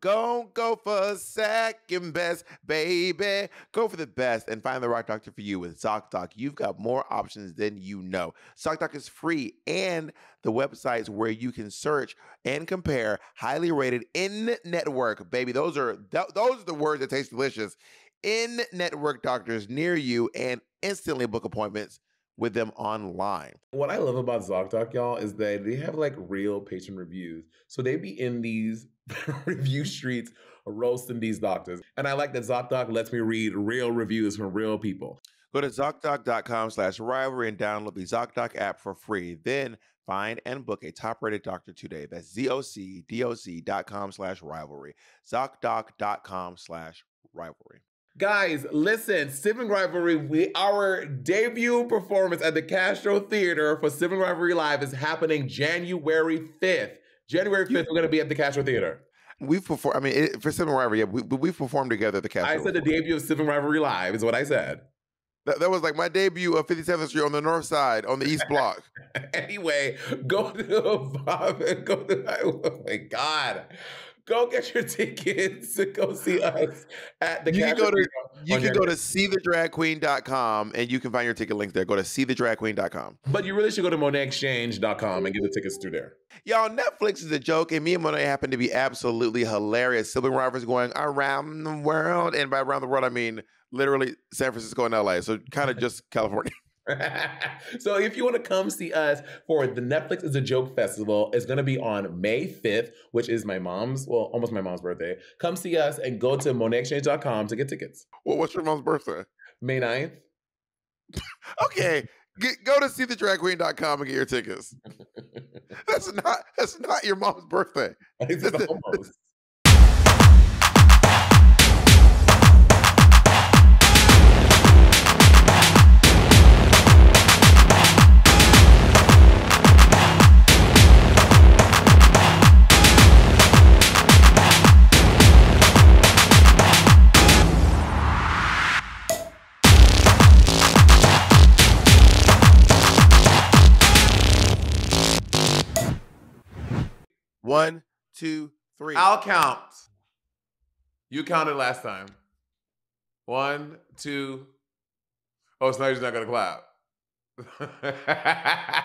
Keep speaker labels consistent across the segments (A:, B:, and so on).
A: Go go for second best, baby. Go for the best and find the right doctor for you with ZocDoc. You've got more options than you know. ZocDoc is free and the websites where you can search and compare highly rated in network, baby. Those are th- those are the words that taste delicious. In network doctors near you and instantly book appointments with them online.
B: What I love about ZocDoc, y'all, is that they have like real patient reviews. So they be in these review streets roasting these doctors. And I like that ZocDoc lets me read real reviews from real people.
A: Go to ZocDoc.com slash rivalry and download the ZocDoc app for free. Then find and book a top-rated doctor today. That's ZocDoc.com slash rivalry. ZocDoc.com slash rivalry.
B: Guys, listen, Sibling Rivalry, we, our debut performance at the Castro Theater for Sibling Rivalry Live is happening January 5th. January 5th, we're going to be at the Castro Theater.
A: We've performed, I mean, it, for Sibling Rivalry, yeah, we, we've performed together at the Castro.
B: I said the debut of Sibling Rivalry Live is what I said.
A: That, that was like my debut of 57th Street on the north side, on the east block.
B: anyway, go to Bob and go to, oh my God go get your tickets to go see us at the
A: you can go to you can go to seethedragqueen.com and you can find your ticket links there. Go to seethedragqueen.com
B: but you really should go to monetxchange.com and get the tickets through there.
A: Y'all netflix is a joke and me and monet happen to be absolutely hilarious. Sibling rivals going around the world and by around the world i mean literally san francisco and la so kind of just california
B: so if you want to come see us for the Netflix is a Joke Festival, it's going to be on May 5th, which is my mom's, well, almost my mom's birthday. Come see us and go to monetxchange.com to get tickets.
A: Well, what's your mom's birthday?
B: May 9th.
A: okay. Get, go to see the seethedragqueen.com and get your tickets. that's not that's not your mom's birthday.
B: It's almost.
A: Two, three.
B: I'll count. You counted last time. One, two. Oh, so now you're not gonna clap.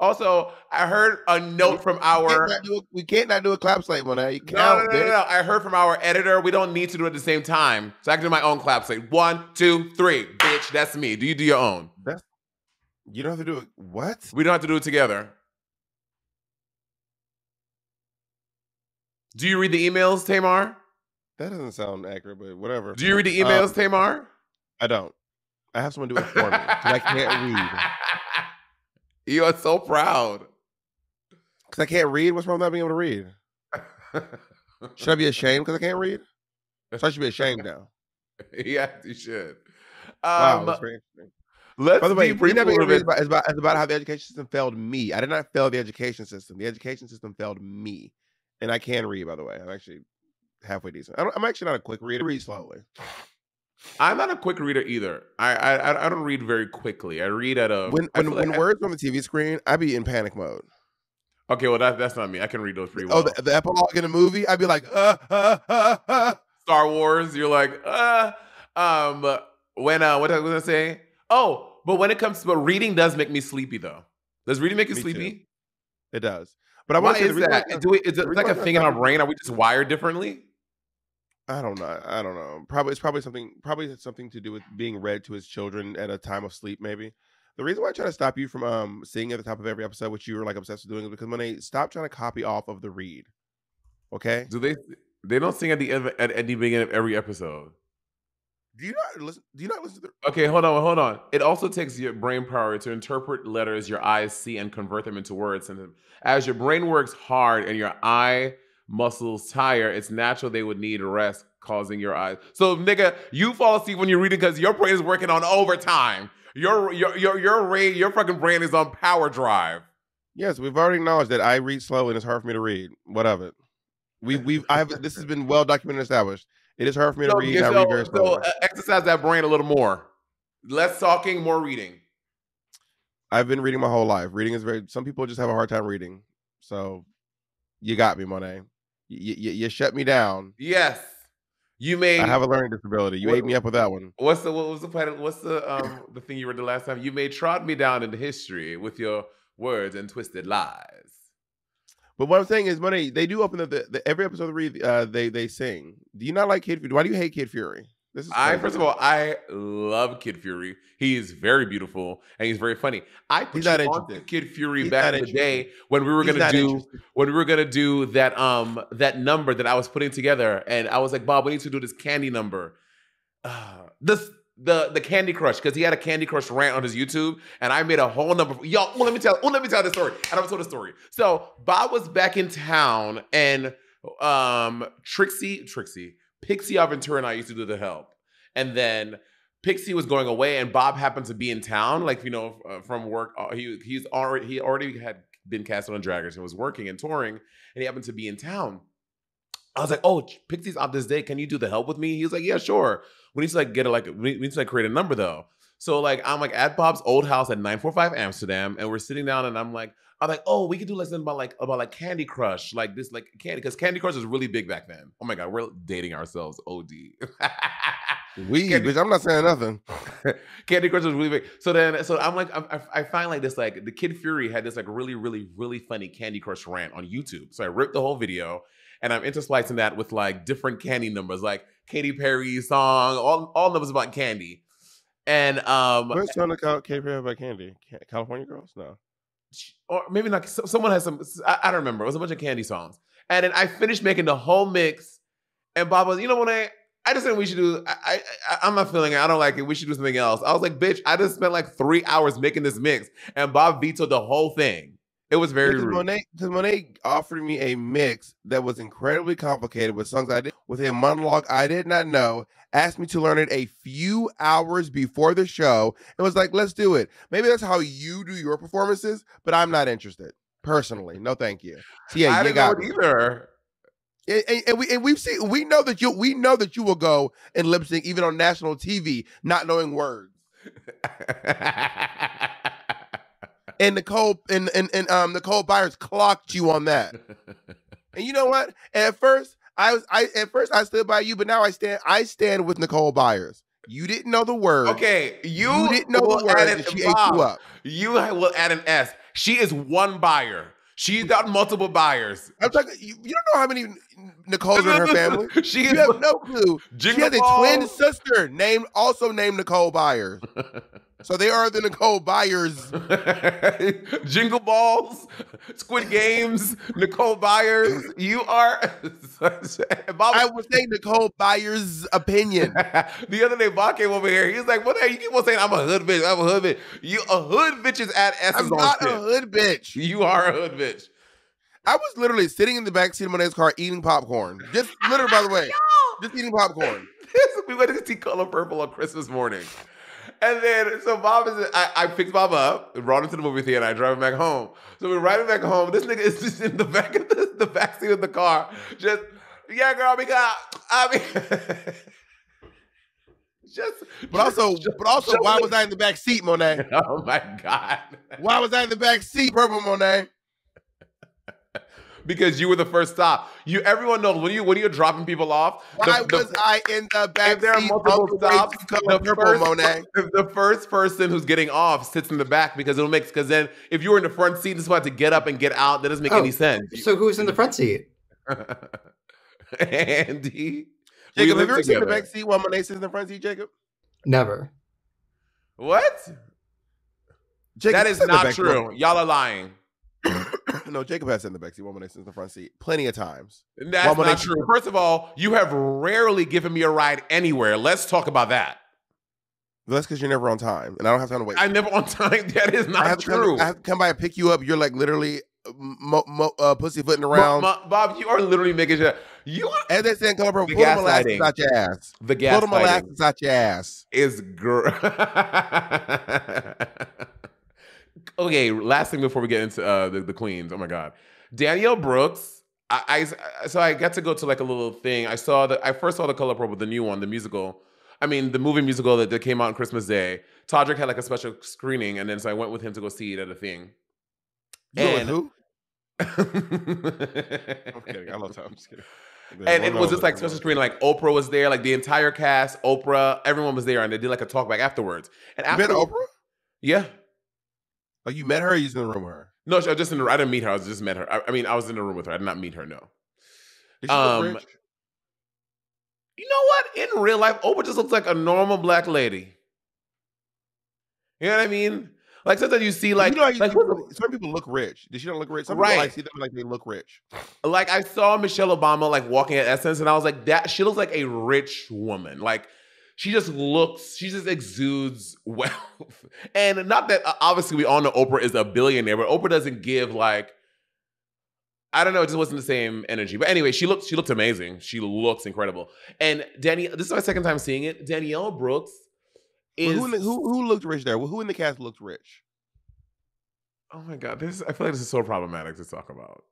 B: also, I heard a note from our.
A: We can't not do a, we can't not do a clap slate one. You
B: count, no, no, no, no, no. I heard from our editor. We don't need to do it at the same time, so I can do my own clap slate. One, two, three. Bitch, that's me. Do you do your own?
A: That's. You don't have to do it. What?
B: We don't have to do it together. Do you read the emails, Tamar?
A: That doesn't sound accurate, but whatever.
B: Do you read the emails, um, Tamar?
A: I don't. I have someone do it for me I can't read.
B: You are so proud.
A: Because I can't read. What's wrong with not being able to read? should I be ashamed because I can't read? So I should be ashamed now.
B: yeah, you should.
A: Um, wow, that's very interesting. Let's By the way, never it's about, it's, about, it's about how the education system failed me. I did not fail the education system. The education system failed me and I can read. By the way, I'm actually halfway decent. I am actually not a quick reader. I read slowly.
B: I'm not a quick reader either. I I, I don't read very quickly. I read at a
A: when when, when words on the TV screen, I be in panic mode.
B: Okay, well that that's not me. I can read those pretty
A: oh, well. Oh, the, the epilogue in a movie, I'd be like, uh, uh, uh, uh.
B: Star Wars. You're like, uh, um, when uh, what was I saying? Oh, but when it comes to but reading, does make me sleepy though. Does reading make you me sleepy? Too.
A: It does. But I
B: want to say, is that? Do we, is it like a thing in our brain? Are we just wired differently?
A: I don't know. I don't know. Probably it's probably something. Probably something to do with being read to his children at a time of sleep. Maybe the reason why I try to stop you from um singing at the top of every episode, which you were like obsessed with doing, is because when they stop trying to copy off of the read. Okay.
B: Do they? They don't sing at the end at, at the beginning of every episode.
A: Do you not listen? Do you not listen to?
B: The- okay, hold on, hold on. It also takes your brain power to interpret letters your eyes see and convert them into words. And as your brain works hard and your eye muscles tire, it's natural they would need rest, causing your eyes. So, nigga, you fall asleep when you're reading because your brain is working on overtime. Your your your your brain, your fucking brain is on power drive.
A: Yes, we've already acknowledged that I read slow and it's hard for me to read. What of it? We we've I have this has been well documented, established. It is hard for me so, to read. So, I read very
B: so uh, exercise that brain a little more. Less talking, more reading.
A: I've been reading my whole life. Reading is very. Some people just have a hard time reading. So, you got me, Monet.
C: You, you, you shut me down.
B: Yes. You made
C: I have a learning disability. You
B: What-
C: ate me up with that one.
B: what's the what was the plan- what's the um the thing you read the last time? You made trod me down into history with your words and twisted lies.
C: But what I'm saying is, money. They do open up the, the every episode read. Uh, they they sing. Do you not like Kid Fury? Why do you hate Kid Fury? This is
B: I first of all, I love Kid Fury. He is very beautiful and he's very funny. I put
C: He's not
B: you on. Kid Fury
C: He's
B: back in the day when we were
C: He's
B: gonna do
C: interested.
B: when we were gonna do that um that number that I was putting together, and I was like, Bob, we need to do this candy number. Uh, this the the Candy Crush because he had a Candy Crush rant on his YouTube, and I made a whole number. Y'all, well, let me tell. Well, let me tell the story. And I'm told the story. So Bob was back in town, and um Trixie, Trixie, Pixie Aventura, and I used to do the help, and then. Pixie was going away, and Bob happened to be in town, like you know, uh, from work. Uh, he he's already he already had been cast on Drag Race and was working and touring, and he happened to be in town. I was like, "Oh, Pixie's out this day. Can you do the help with me?" He was like, "Yeah, sure." We need to like get a like we need to like create a number though. So like I'm like at Bob's old house at 945 Amsterdam, and we're sitting down, and I'm like, I'm like, "Oh, we could do like something about like about like Candy Crush, like this like candy because Candy Crush was really big back then. Oh my god, we're dating ourselves. Od.
C: We,
B: Candy-
C: bitch. I'm not saying nothing.
B: Candy Crush was really big. So then, so I'm like, I, I- I find like this, like the Kid Fury had this like really, really, really funny Candy Crush rant on YouTube. So I ripped the whole video and I'm intersplicing that with like different candy numbers, like Katy Perry song, all all numbers about candy. And um,
C: Where's Sonic Kid Perry about candy? California Girls? No.
B: or maybe not. Someone has some. I, I don't remember. It was a bunch of candy songs. And then I finished making the whole mix. And Bob was, you know what? I I just think we should do. I, I I- I'm not feeling it. I don't like it. We should do something else. I was like, bitch. I just spent like three hours making this mix, and Bob vetoed the whole thing. It was very
C: Because
B: rude.
C: Monet, Monet offered me a mix that was incredibly complicated with songs I did with a monologue I did not know. Asked me to learn it a few hours before the show and was like, "Let's do it." Maybe that's how you do your performances, but I'm not interested personally. No, thank you. So yeah,
B: I
C: you
B: didn't
C: got
B: know it either.
C: And, and- and we and we've seen we know that you we know that you will go and lip sync even on national TV, not knowing words. And Nicole and and, and um Nicole Byers clocked you on that. And you know what? At first, I was I at first I stood by you, but now I stand I stand with Nicole Byers. You didn't know the word.
B: okay, you,
C: You, didn't know the word,
B: an-
C: she ate you up.
B: You will add an S. She is one buyer. She's got multiple buyers.
C: I'm talking. You, you don't know how many Nicoles are in her family.
B: she
C: You have no clue. She has a twin sister named also named Nicole Byers. So they are the Nicole Byers.
B: Jingle balls, Squid Games, Nicole Byers. You are.
C: I was saying Nicole Byers' opinion.
B: the other day, Bob came over here. He was like, "What the hell? You keep on saying I'm a hood bitch. I'm a hood bitch. You a hood bitches add S's
C: I'm
B: on
C: not a hood bitch.
B: You are a hood bitch.
C: I was literally sitting in the back seat of Monet's car eating popcorn. Just literally, by the way, just eating popcorn.
B: we went to see Color Purple on Christmas morning. And then, so Bob is, I, I picked Bob up, brought him to the movie theater, and I drive him back home. So we're riding back home. This nigga is just in the back of the, the back seat of the car. Just, yeah, girl, because, I mean, just,
C: But also, but also, why was I in the back seat, Monet?
B: oh my God.
C: Why was I in the back seat, Purple Monet?
B: Because you were the first stop. You, everyone knows when you when you're dropping people off.
C: Why
B: the- the-
C: was I in the back
B: if there are multiple
C: on the way
B: stops,
C: to Color
B: the
C: Purple,
B: first,
C: Monet?
B: the first person who's getting off sits in the back because it'll make because then if you were in the front seat, this about to get up and get out. That doesn't make
D: Oh,
B: any sense.
D: So who's in the front seat?
B: Andy,
C: Jacob, have you ever seen the back seat while Monet sits in the front seat, Jacob?
D: Never.
B: What?
C: Jacob
B: that
C: has
B: is
C: sat in the
B: not true. Y'all are lying.
C: No, Jacob has sat in the back seat Monet sits in the front seat plenty of times.
B: That's not true. First of all, you have rarely given me a ride anywhere. Let's talk about that.
C: That's because you're never on time, and I don't have time to wait.
B: I'm never on time. That is
C: I
B: not
C: have
B: true.
C: come, I have to come by and pick you up. You're like literally uh, mo, mo, uh, pussyfooting around.
B: Mo- Bob, you are literally making sure you are
C: As they say in color, pull
B: The
C: the molasses out your ass.
B: the gas.
C: Pull the molasses out your ass.
B: is gr- okay last thing before we get into uh, the, the queens oh my god danielle brooks I, I so i got to go to like a little thing i saw that i first saw the color purple the new one the musical i mean the movie musical that, that came out on christmas day todrick had like a special screening and then so i went with him to go see it at a thing
C: You
B: And-
C: who? I'm kidding. I love Tom. I'm just kidding.
B: and it was just like special screen. Like Oprah was there, like the entire cast, Oprah, everyone was there, and they did like a talk back afterwards. And
C: You
B: after
C: Oprah?
B: yeah,
C: Oh, you met her or you was in the room with her?
B: no, she- I just in the, I didn't meet her. I was just met her. I, I mean, I was in the room with her. I did not meet her. No.
C: Did she look
B: Um,
C: rich?
B: You know what? In real life, Oprah just looks like a normal black lady. You know what I mean? Like sometimes you see like
C: you know, you,
B: like,
C: people- some people look rich. Did she not look rich? Some people
B: Right.
C: like see them like they look rich.
B: like I saw Michelle Obama like walking at Essence, and I was like, that she looks like a rich woman. Like she just looks, she just exudes wealth. And not that uh, obviously we all know Oprah is a billionaire, but Oprah doesn't give like I don't know, it just wasn't the same energy. But anyway, she looked she looked amazing. She looks incredible. And Danny, this is my second time seeing it. Danielle Brooks
C: Well,
B: is
C: who, the, who who looked rich there? Well, who in the cast looked rich?
B: Oh my god, this I feel like this is so problematic to talk about.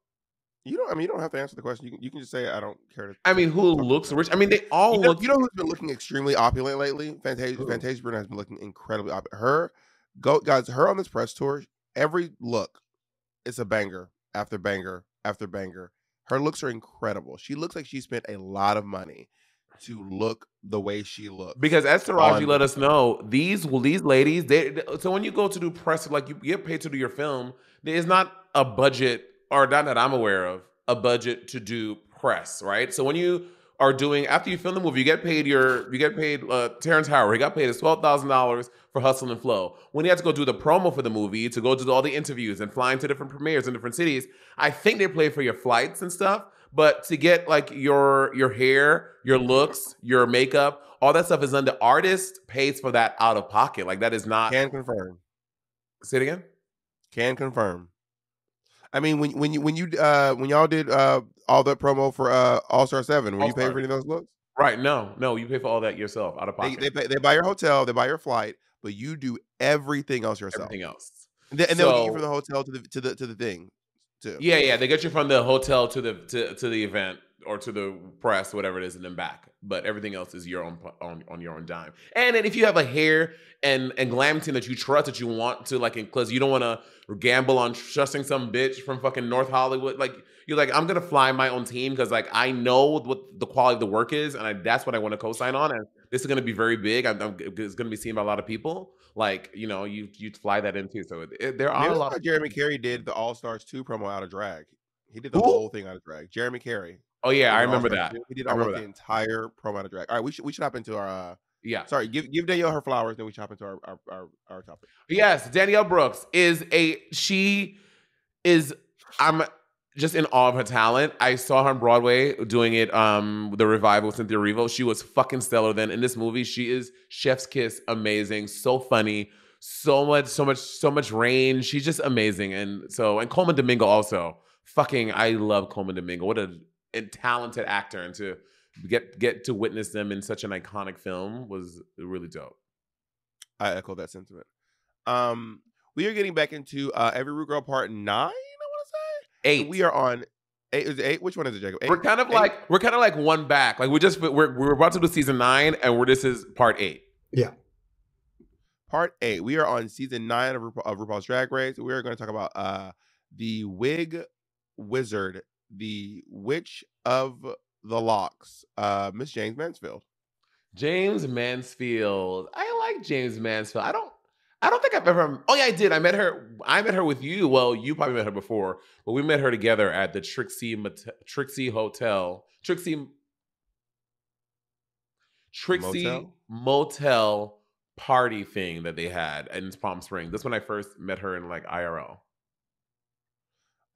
C: You don't. I mean, you don't have to answer the question. You can, you can just say I don't care to.
B: I mean, who looks rich? I mean, they all
C: You know,
B: look
C: you know who's been looking extremely opulent lately? Fantasia. Fantasia Barrino has been looking incredibly opulent. Her, go guys. Her on this press tour. Every look, it's a banger after banger after banger. Her looks are incredible. She looks like she spent a lot of money to look the way she looks.
B: Because as Taraji let us know, these well, these ladies, they they- so when you go to do press, like you get paid to do your film, there is not a budget, or not that I'm aware of, a budget to do press, right? So when you are doing after you film the movie, you get paid your you get paid uh Terrence Howard, he got paid his twelve thousand dollars for Hustle and Flow. When he had to go do the promo for the movie, to go do all the interviews and flying to different premieres in different cities, I think they pay for your flights and stuff. But to get like your your hair, your looks, your makeup, all that stuff is under artist pays for that out of pocket. Like that is not.
C: Can confirm.
B: Say it again.
C: Can confirm. I mean, when when you when you uh when y'all did uh all that promo for uh All Star Seven, were you paying for any of those looks?
B: Right? No, no. You pay for all that yourself out of pocket.
C: they, pay, they buy your hotel, they buy your flight, but you do everything else yourself.
B: everything else.
C: And, they, and they'll get you from the hotel to the to the to the thing, too.
B: Yeah, yeah. They get you from the hotel to the to, to the event or to the press, whatever it is, and then back. But everything else is your own on on your own dime. And then if you have a hair and and glam team that you trust that you want to like, because you don't want to gamble on trusting some bitch from fucking North Hollywood, like. You're like, I'm gonna fly my own team because like I know what the quality of the work is, and I, that's what I want to co-sign on. And this is gonna be very big. I'm, I'm- it's gonna be seen by a lot of people. Like you know, you you fly that in too. So it, it- there are
C: Maybe
B: a lot. Of,
C: Jaremi Carey did the All Stars 2 promo out of drag. He did the
B: Who?
C: whole thing out of drag. Jaremi Carey.
B: Oh yeah, I remember that.
C: 2. He did almost the entire promo drag. All right, we should we should hop into our uh
B: Yeah.
C: sorry, give give Danielle her flowers, then we chop into our our, our, our topic.
B: Yes, Danielle Brooks is a she is I'm just in awe of her talent. I saw her on Broadway doing it, um, the revival with Cynthia Erivo. She was fucking stellar then. In this movie, she is chef's kiss, amazing, so funny, so much, so much, so much range. She's just amazing. And so, and Colman Domingo also. Fucking, I love Colman Domingo. What a, a talented actor, and to get get to witness them in such an iconic film was really dope.
C: I echo that sentiment. Um, we are getting back into uh every RuGirl part nine. I want to say
B: Eight.
C: we are on eight. Is it eight? Which one is it, Jacob? Eight?
B: We're kind of
C: eight?
B: like we're kind of like one back. Like we just we're we're about to do season nine, and we're this is part eight. Yeah.
C: part eight. We are on season nine of, RuPaul, of RuPaul's Drag Race. We are going to talk about uh the wig wizard, the witch of the locks, uh, Miss Jaymes Mansfield.
B: Jaymes Mansfield. I like Jaymes Mansfield. I don't. I don't think I've ever. Oh yeah, I did. I met her. I met her with you. Well, you probably met her before, but we met her together at the Trixie Trixie Hotel. Trixie. Trixie
C: Motel?
B: Motel party thing that they had in Palm Springs. That's when I first met her in like IRL.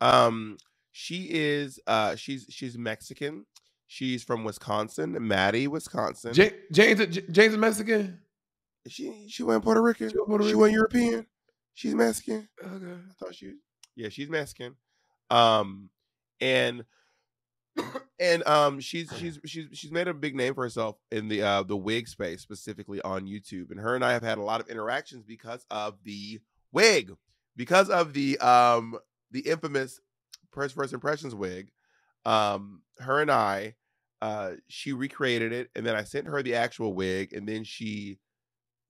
C: Um, she is uh she's she's Mexican. She's from Wisconsin, Maddie, Wisconsin.
B: J- Jaymes is Mexican.
C: she she went Puerto Rican.
B: She went Puerto
C: She went European. She's Mexican.
B: Okay.
C: I thought she was. yeah, she's Mexican. Um and and um she's she's she's she's made a big name for herself in the uh the wig space specifically on YouTube. And her and I have had a lot of interactions because of the wig. Because of the um the infamous first first impressions wig. Um her and I uh she recreated it and then I sent her the actual wig and then she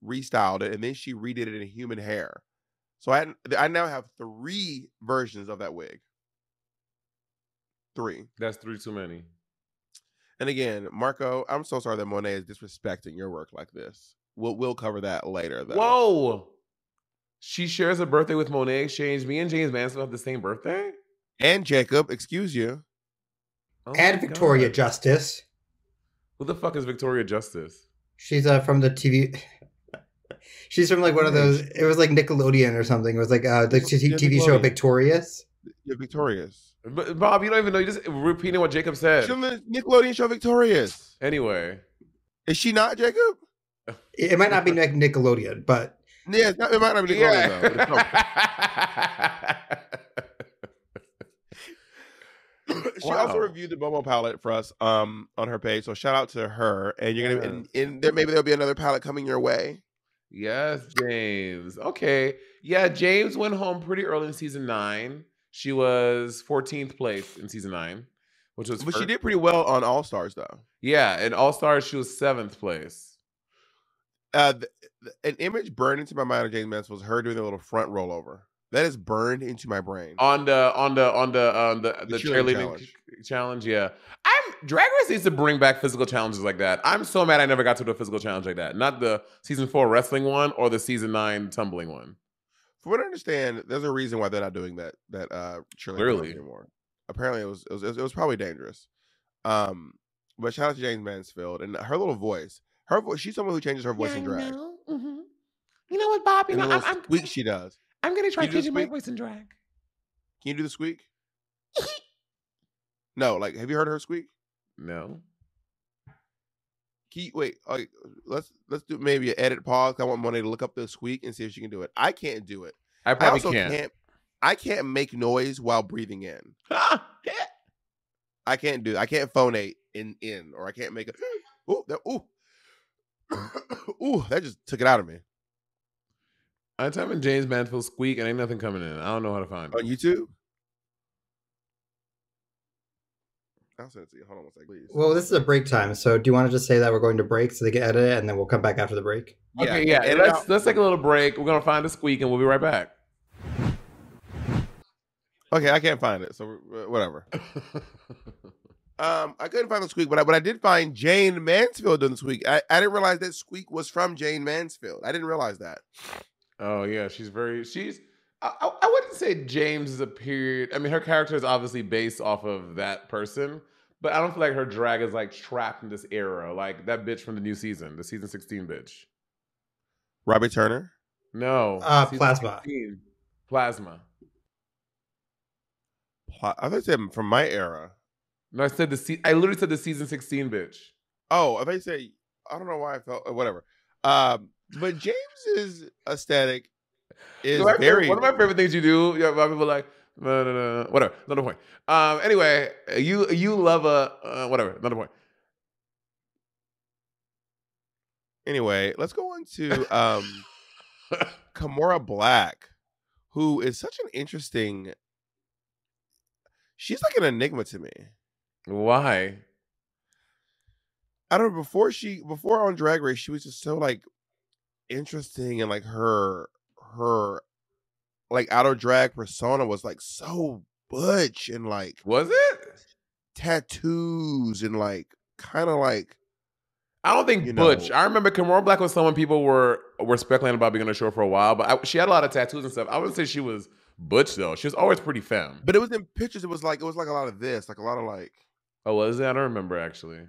C: restyled it and then she redid it in human hair. So I I now have three versions of that wig. Three.
B: That's three too many.
C: And again, Marco, I'm so sorry that Monet is disrespecting your work like this. We'll we'll cover that later though.
B: Whoa. She shares a birthday with Monet X Change. Me and Jaymes Mansfield have the same birthday?
C: And Jacob, excuse you.
B: Oh
D: and Victoria
B: God.
D: Justice.
B: Who the fuck is Victoria Justice?
D: She's uh, from the TV. She's from like one of those. It was like Nickelodeon or something. It was like uh, the
C: Yeah,
D: TV show Victorious.
C: You're victorious.
B: But Bob, you don't even know. You're just repeating what Jacob said.
C: She's on the Nickelodeon show Victorious.
B: Anyway.
C: Is she not, Jacob?
D: It, it might not be like Nickelodeon, but
C: Yeah, not, it might not be Nickelodeon though. but it's no- she also reviewed the Momo palette for us um on her page. So shout out to her. And you're gonna
B: Yes.
C: and there maybe there'll be another palette coming your way.
B: yes, Jaymes. Okay. Yeah, Jaymes went home pretty early in season nine. She was 14th place in season nine, which was
C: But she did pretty well on All Stars though.
B: Yeah, in All Stars, she was seventh place.
C: Uh, th- th- an image burned into my mind of Jaymes was her doing a little front rollover. That is burned into my brain.
B: On the on the on the um the,
C: The
B: the,
C: cheerleading
B: cheerleading
C: challenge.
B: challenge. challenge, yeah. I'm Drag Race needs to bring back physical challenges like that. I'm so mad I never got to do a physical challenge like that. Not the season four wrestling one or the season nine tumbling one.
C: From what I understand, there's a reason why they're not doing that that uh cheerleading
B: Really?
C: anymore. Apparently, it was, it was it was probably dangerous. Um, but shout out to Jaymes Mansfield and her little voice. Her voice. She's someone who changes her voice in drag.
B: Mm-hmm. You know what, Bobby? You
C: the
B: know, I'm,
C: little
B: I'm,
C: squeak she does.
B: I'm gonna try
C: You do
B: changing my voice in drag.
C: Can you do the squeak? no, like have you heard her squeak?
B: No.
C: Can you, wait, like, let's let's do maybe an edit pause. I want Monet to look up the squeak and see if she can do it. I can't do it.
B: I
C: I
B: probably
C: also
B: can't.
C: can't. I can't make noise while breathing in.
B: Ah, yeah.
C: I can't do. I can't phonate in in, or I can't make a. Ooh, that, ooh, ooh, that just took it out of me.
B: I type in Jaymes Mansfield squeak and ain't nothing coming in. I don't know how to find
C: On
B: it.
C: YouTube. I'll send it to you. Hold on one second, please.
D: well, this is a break time. So do you want to just say that we're going to break so they can edit it, and then we'll come back after the break?
B: Okay, yeah.
C: edit
B: let's
C: out-
B: let's take a little break. We're gonna find the squeak and we'll be right back.
C: Okay, I can't find it, so uh, whatever. Um, I couldn't find the squeak, but I, but I did find Jayne Mansfield doing the squeak. I, I didn't realize that squeak was from Jayne Mansfield. I didn't realize that.
B: Oh yeah, she's very she's. I, I I wouldn't say Jaymes is a period. I mean, her character is obviously based off of that person, but I don't feel like her drag is like trapped in this era, like that bitch from the new season, the season sixteen bitch.
C: Robbie Turner.
B: No,
D: Uh, Plasma.
B: 16. Plasma.
C: Pla- I thought you said from my era.
B: No, I said the se- I literally said the season sixteen bitch.
C: Oh, I thought you said. I don't know why I felt uh, whatever. Um, but Jaymes's aesthetic is
B: So favorite-
C: very.
B: one of my favorite things you do. Yeah, people are like no, no, no, no, whatever. Another point. Um, anyway, you you love a uh, whatever. Another point.
C: Anyway, let's go on to um, Kimora Blac, who is such an interesting. She's like an enigma to me.
B: Why?
C: I don't know. Before she, before on Drag Race, she was just so like interesting and like her, her, like outer drag persona was like so butch and like
B: Was it?
C: tattoos and like kind of like
B: I don't think Butch.
C: know-
B: I remember Kimora Blac was someone people were were speculating about being on the show for a while, but I, she had a lot of tattoos and stuff. I wouldn't say she was Butch though. She was always pretty femme.
C: But it was in pictures. It was like it was like a lot of this, like a lot of like
B: Oh, was it? I don't remember actually.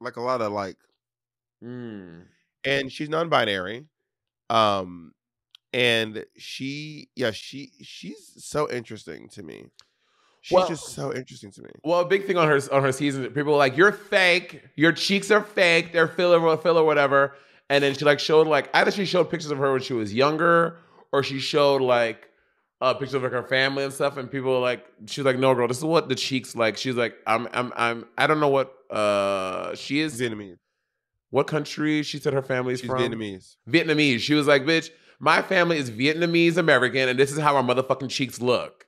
C: like a lot of like.
B: Mm.
C: And she's non-binary, um, and she yeah she she's so interesting to me. She's
B: Well-
C: just so interesting to me.
B: Well, a big thing on her on her season, people were like, "You're fake. Your cheeks are fake. They're filler, filler, whatever." And then she like showed like either she showed pictures of her when she was younger, or she showed like uh, pictures of like her family and stuff. And people were like, she's like, "No, girl, this is what the cheeks like." She's like, "I'm, I'm, I'm. I don't know what uh she is.
C: Vietnamese.
B: What country she said her family's
C: She's
B: from?
C: Vietnamese.
B: Vietnamese. She was like, bitch, my family is Vietnamese American, and this is how our motherfucking cheeks look.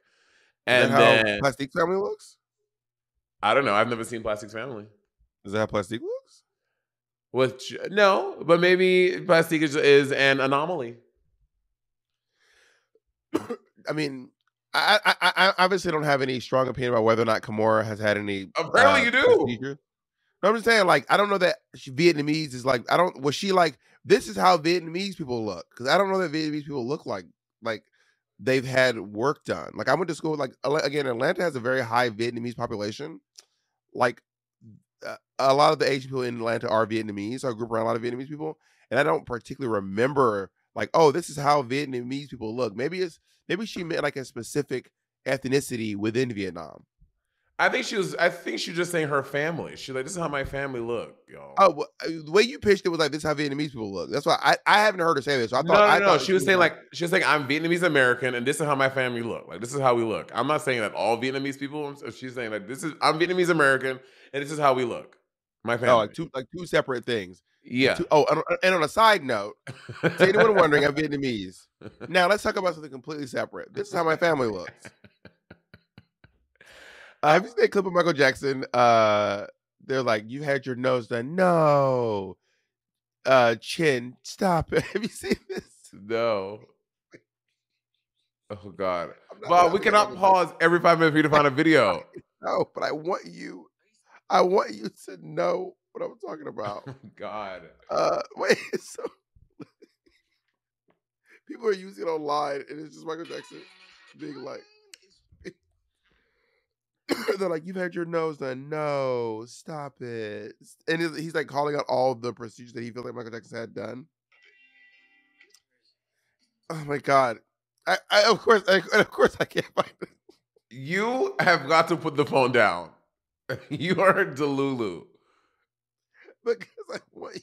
C: Is
B: And
C: that how
B: then
C: Plastique Family looks?
B: I don't know. I've never seen Plastique Family.
C: Is that how Plastique looks?
B: Which no, but maybe Plastique is, is an anomaly.
C: I mean, I, I, I I obviously don't have any strong opinion about whether or not Kimora has had any.
B: Apparently
C: uh,
B: you do.
C: procedure. No, I'm just saying, like, I don't know that she, Vietnamese is like, I don't. Was she like, this is how Vietnamese people look? Because I don't know that Vietnamese people look like like they've had work done. Like, I went to school. Like, again, Atlanta has a very high Vietnamese population. Like, uh, a lot of the Asian people in Atlanta are Vietnamese. So I grew up around a lot of Vietnamese people, and I don't particularly remember like, oh, this is how Vietnamese people look. Maybe it's maybe she meant like a specific ethnicity within Vietnam.
B: I think she was. I think she was just saying her family. She's like, "This is how my family look, y'all."
C: Oh, well, uh, the way you pitched it was like this is how Vietnamese people look. That's why I, I haven't heard her say this. So I
B: no,
C: thought
B: no,
C: I
B: no.
C: thought
B: She was saying like she was saying I'm Vietnamese American, and this is how my family look. Like this is how we look. I'm not saying that all Vietnamese people. She's saying like this is I'm Vietnamese American, and this is how we look. My family.
C: oh, like two like two separate things.
B: yeah.
C: Two- oh, and, and on a side note, to anyone wondering, I'm Vietnamese. Now let's talk about something completely separate. This is how my family looks. Uh, have you seen that clip of Michael Jackson? Uh, they're like, "You had your nose done." No, uh, chin, stop it. Have you seen this?
B: no. Oh God. Bob, we cannot pause every five minutes for you to find a video.
C: No, but I want you. I want you to know what I'm talking about.
B: Oh God.
C: Uh, wait, so people are using it online, and it's just Michael Jackson being like, they're like, "You've had your nose done." No, stop it. And he's- he's like calling out all the procedures that he feels like Michael Jackson had done. Oh my god! I, I of course, I, of course, I can't find it.
B: You have got to put the phone down. You are Delulu.
C: because I want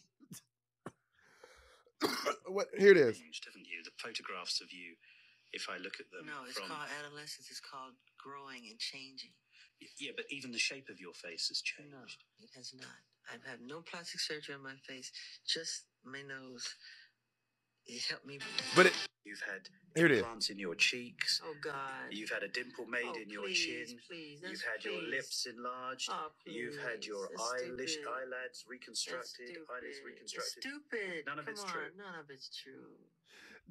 C: what? Here it is.
E: changed, haven't you? The photographs of you, if I look at them
F: No, it's
E: from
F: called adolescence. It's called growing and changing.
E: Yeah, but even the shape of your face has changed.
F: No, it has not. I've had no plastic surgery on my face, just my nose. It helped me.
C: But it,
E: You've had
C: Here it is.
E: implants in your cheeks.
F: Oh God.
E: You've had a dimple made
F: Oh,
E: in your
F: please,
E: chin.
F: Please,
E: You've
F: that's
E: had your lips enlarged.
F: Oh,
E: You've had
F: please,
E: your
F: that's
E: eyelash
F: stupid.
E: eyelads
F: That's
E: reconstructed. Eyelids reconstructed.
F: It's stupid.
E: None of
F: Come
E: it's
F: on,
E: true.
F: None of it's true.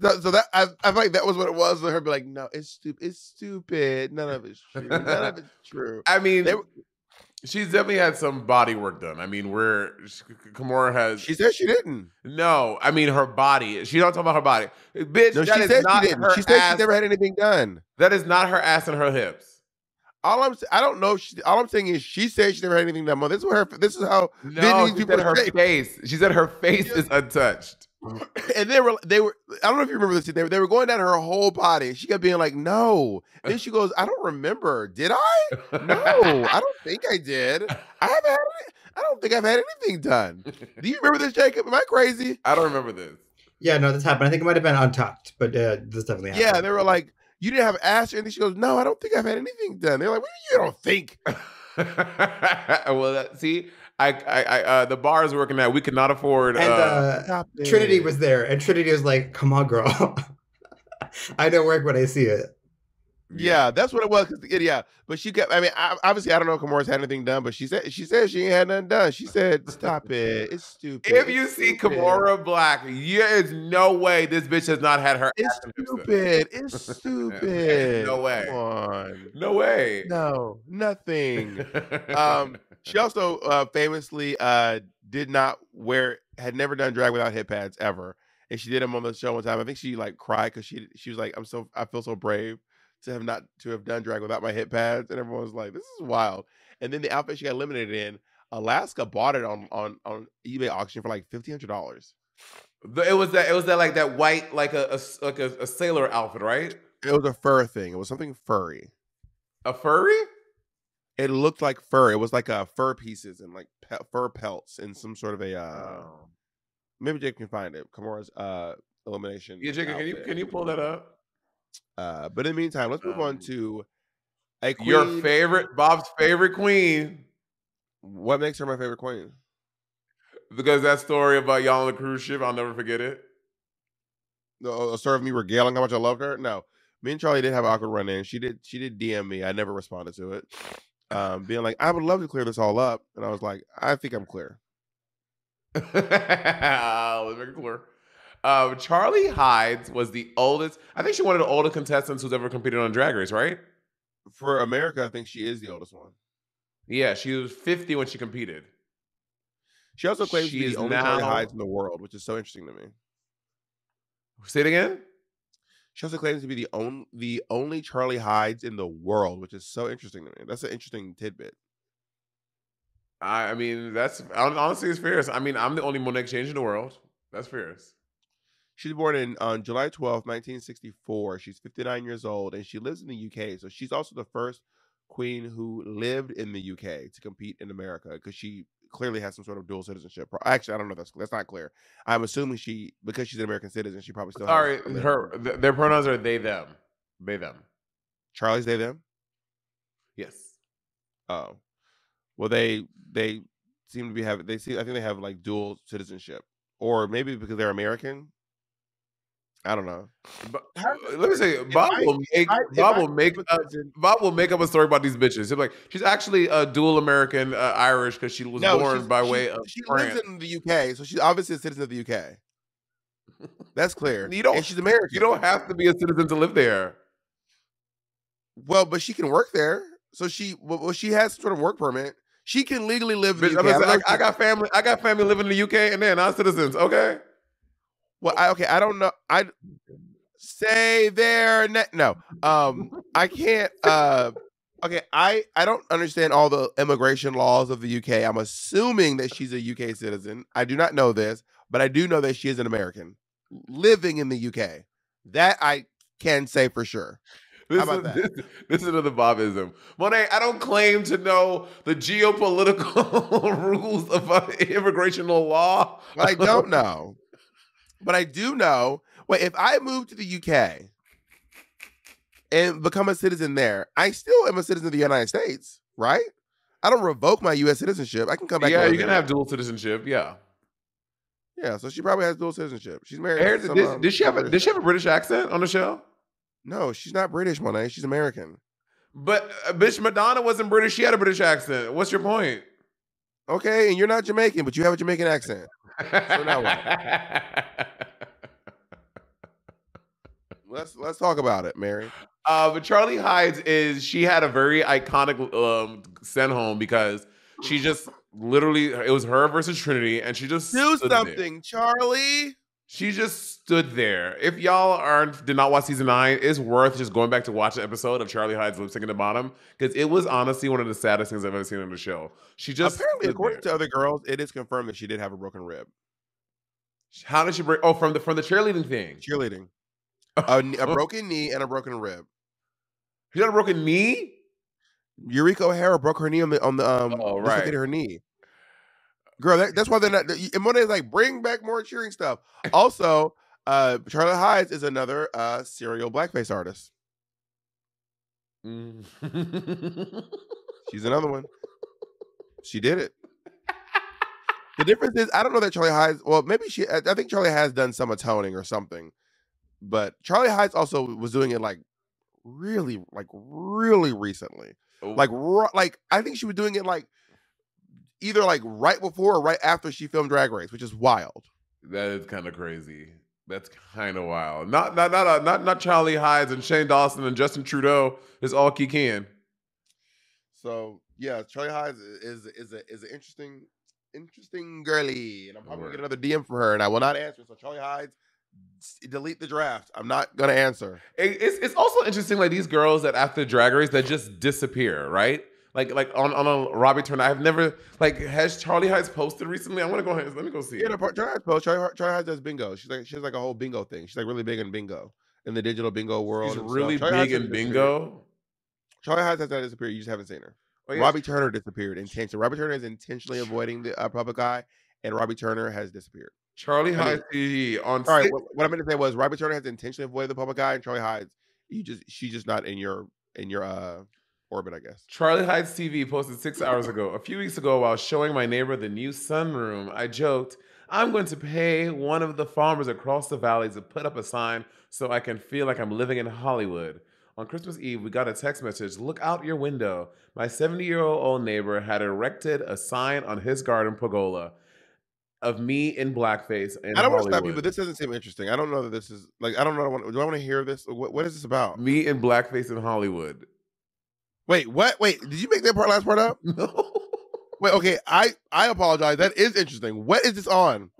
C: So, so that I, I feel like that was what it was. For her be like, no, it's stupid. It's stupid. None of it's true. None of it's true.
B: I mean,
C: They
B: she's definitely had some body work done. I mean, where Kimora has
C: She said she didn't.
B: no. I mean, her body. She don't talk about her body, bitch.
C: No,
B: that
C: she
B: is
C: said
B: not
C: she didn't.
B: her
C: She said
B: ass.
C: she never had anything done.
B: that is not her ass and her hips.
C: All I'm, I don't know. She, all I'm saying is she said she never had anything done. Well, this is what her. This is how
B: No, she said her
C: say-
B: face. She said her face is untouched.
C: and they were they were I don't know if you remember this. They were, they were going down her whole body. She kept being like, "No." Then she goes, "I don't remember. Did I? No, I don't think I did. I haven't had. Any, I don't think I've had anything done. Do you remember this, Jacob? Am I crazy?
B: I don't remember this.
D: Yeah, no, this happened. I think it might have been untucked, but uh, this definitely happened.
C: Yeah, they were like, "You didn't have ass or anything." She goes, "No, I don't think I've had anything done." They're like, "What do you you don't think?"
B: well, that, see, I, I, I uh, the bar is working out. We could not afford.
D: and
B: uh,
D: uh, Trinity was there, and Trinity was like, "Come on, girl, I know work when I see it."
C: Yeah, that's what it was. 'cause the- Yeah, but she kept. I mean, I, obviously, I don't know if Kimora's had anything done, but she said she said she ain't had nothing done. She said, "Stop it. It's stupid."
B: If
C: It's
B: you see
C: stupid.
B: Kimora Blac, there is no way this bitch has not had her.
C: It's
B: ass and hips done.
C: stupid. It's stupid.
B: No way.
C: Come on.
B: No way.
C: No, nothing. um, she also uh, famously uh, did not wear, had never done drag without hip pads ever, and she did them on the show one time. I think she like cried because she she was like, "I'm so I feel so brave to have not to have done drag without my hip pads," and everyone was like, "This is wild." And then the outfit she got eliminated in, Alaska bought it on on on eBay auction for like fifteen hundred dollars.
B: It was that. It was that like that white, like a, a like a, a sailor outfit, right?
C: It was a fur thing. It was something furry.
B: A furry.
C: It looked like fur. It was like uh, fur pieces and like pe- fur pelts and some sort of a. Uh,
B: Oh.
C: maybe Jake can find it. Kimora's uh, elimination.
B: Yeah, Jake, can you can you pull that up?
C: Uh, but in the meantime, let's move on
B: Um,
C: to a queen.
B: Your favorite, Bob's favorite queen,
C: What makes her my favorite queen?
B: because that story about y'all on the cruise ship, I'll never forget it.
C: The sort of me regaling how much I loved her. No, me and Charlie did have an awkward run in. She did. She did DM me. I never responded to it. Um, being like, I would love to clear this all up, and I was like, I think I'm clear.
B: Let's make it clear. Um, Charlie Hides was the oldest. I think she one of the oldest contestants who's ever competed on Drag Race, right?
C: For America, I think she is the oldest one.
B: Yeah, she was 50 when she competed.
C: She also claims
B: She
C: to be
B: is
C: the only Charlie Hides in the world, which is so interesting to me.
B: Say it again.
C: She also claims to be the only the only Charlie Hides in the world, which is so interesting to me. That's an interesting tidbit.
B: I, I mean, that's honestly it's fierce. I mean, I'm the only Monet X Change in the world. That's fierce.
C: She's born in on July twelfth, 1964. She's 59 years old and she lives in the UK. So she's also the first queen who lived in the UK to compete in America because she clearly has some sort of dual citizenship. Actually, I don't know. That's that's not clear. I'm assuming she because she's an American citizen, she probably still.
B: Sorry,
C: has
B: her th- their pronouns are they them. They them.
C: Charlie's they them.
B: Yes.
C: Oh, well they they seem to be having they see I think they have like dual citizenship or maybe because they're American. I don't know.
B: But, uh, let me say, Bob
C: I-
B: will make
C: I-
B: Bob
C: I
B: will make
C: citizen-
B: Bob will make up a story about these bitches. He'll like, she's actually a dual American uh, Irish because she was born by
C: she-
B: way of
C: she
B: France.
C: lives in the UK, so she's obviously a citizen of the UK. That's clear.
B: You don't-
C: and she's American.
B: you don't have to be a citizen to live there.
C: well, but she can work there, so she well she has some sort of work permit. She can legally live in
B: Bitch,
C: the
B: I'm
C: UK.
B: gonna
C: I
B: say,
C: don't know
B: I, I
C: if she-
B: got family. I got family living in the UK, and they're not citizens. Okay.
C: Well, I, okay, I don't know. I say there. Ne- no, um, I can't. Uh, okay, I I don't understand all the immigration laws of the UK. I'm assuming that she's a UK citizen. I do not know this, but I do know that she is an American living in the UK. That I can say for sure.
B: This,
C: How about
B: is, this, this is another Bobism. Monet, I don't claim to know the geopolitical rules of uh, immigration law.
C: I don't know. But I do know. Wait, if I move to the UK and become a citizen there, I still am a citizen of the United States, right? I don't revoke my U.S. citizenship. I can come back.
B: yeah, you
C: live
B: can
C: here.
B: have dual citizenship. Yeah.
C: Yeah, so she probably has dual citizenship. She's married.
B: I
C: to
B: heard that
C: some,
B: did,
C: um,
B: did she have a,
C: British
B: did she have a British accent on the show?
C: No, she's not British, Monet. She's American.
B: But uh, bitch, Madonna wasn't British. She had a British accent. What's your point?
C: Okay, and you're not Jamaican, but you have a Jamaican accent. So now Let's let's talk about it, Mary.
B: Uh, but Charlie Hides is she had a very iconic um send home because she just literally it was her versus Trinity and she just
C: Do
B: stood there.
C: something, Charlie.
B: She just stood there. If y'all aren't did not watch season nine, it's worth just going back to watch the episode of Charlie Hides' lip syncing the bottom because it was honestly one of the saddest things I've ever seen on the show. She just
C: Apparently, according
B: there.
C: to other girls, it is confirmed that she did have a broken rib.
B: how did she break? Oh, from the from the cheerleading thing.
C: Cheerleading. A, a broken knee and a broken rib.
B: She got a broken knee.
C: Eureka O'Hara broke her knee on the on the um
B: Oh, right.
C: her knee. Girl, that, that's why they're not. And Monet's like, bring back more cheering stuff. Also, uh, Charlotte Hides is another uh serial blackface artist.
B: Mm.
C: She's another one. She did it. The difference is, I don't know that Charlie Hides. Well, maybe she. I I think Charlie has done some atoning or something, but Charlie Hides also was doing it like really, like really recently. Like, ru- like I think she was doing it like either like right before or right after she filmed Drag Race, which is wild.
B: That is kind of crazy. That's kind of wild. Not not not uh, not not Charlie Hides and Shane Dawson and Justin Trudeau. is all key can.
C: So yeah, Charlie Hides is is a is an interesting interesting girly, and I'm probably gonna get another DM from her, and I will not answer. So Charlie Hides, delete the draft. I'm not gonna answer.
B: It- it's it's also interesting like these girls that after Drag Race that just disappear, right? Like like on on a Robbie Turner. I've never like has Charlie Hides posted recently. I'm gonna go ahead. Let me go see.
C: Yeah, part- Charlie Hides post. Charlie, Charlie Hides does bingo. She's like she has like a whole bingo thing. She's like really big in bingo in the digital bingo world.
B: She's really big in bingo.
C: Charlie Hides has not disappeared. You just haven't seen her.
B: Oh, yeah.
C: Robbie Turner disappeared intentionally. Robbie Turner is intentionally avoiding the uh, public eye, and Robbie Turner has disappeared.
B: Charlie
C: I mean-
B: on.
C: All right, what, what I meant to say was Robbie Turner has intentionally avoided the public eye, and Charlie Hides, you just she's just not in your in your uh orbit, I guess.
B: Charlie Hides TV posted six hours ago. A few weeks ago, while showing my neighbor the new sunroom, I joked, I'm going to pay one of the farmers across the valley to put up a sign so I can feel like I'm living in Hollywood. On Christmas Eve, we got a text message Look out your window. My 70 year old neighbor had erected a sign on his garden pergola. Of me in blackface. In Hollywood.
C: I don't want to stop you, but this doesn't seem interesting. I don't know that this is like I don't know. Do I want to hear this? What, what is this about?
B: me in blackface in Hollywood.
C: Wait, what? Wait, did you make that part last part up?
B: No.
C: Wait, okay. I I apologize. That is interesting. What is this on?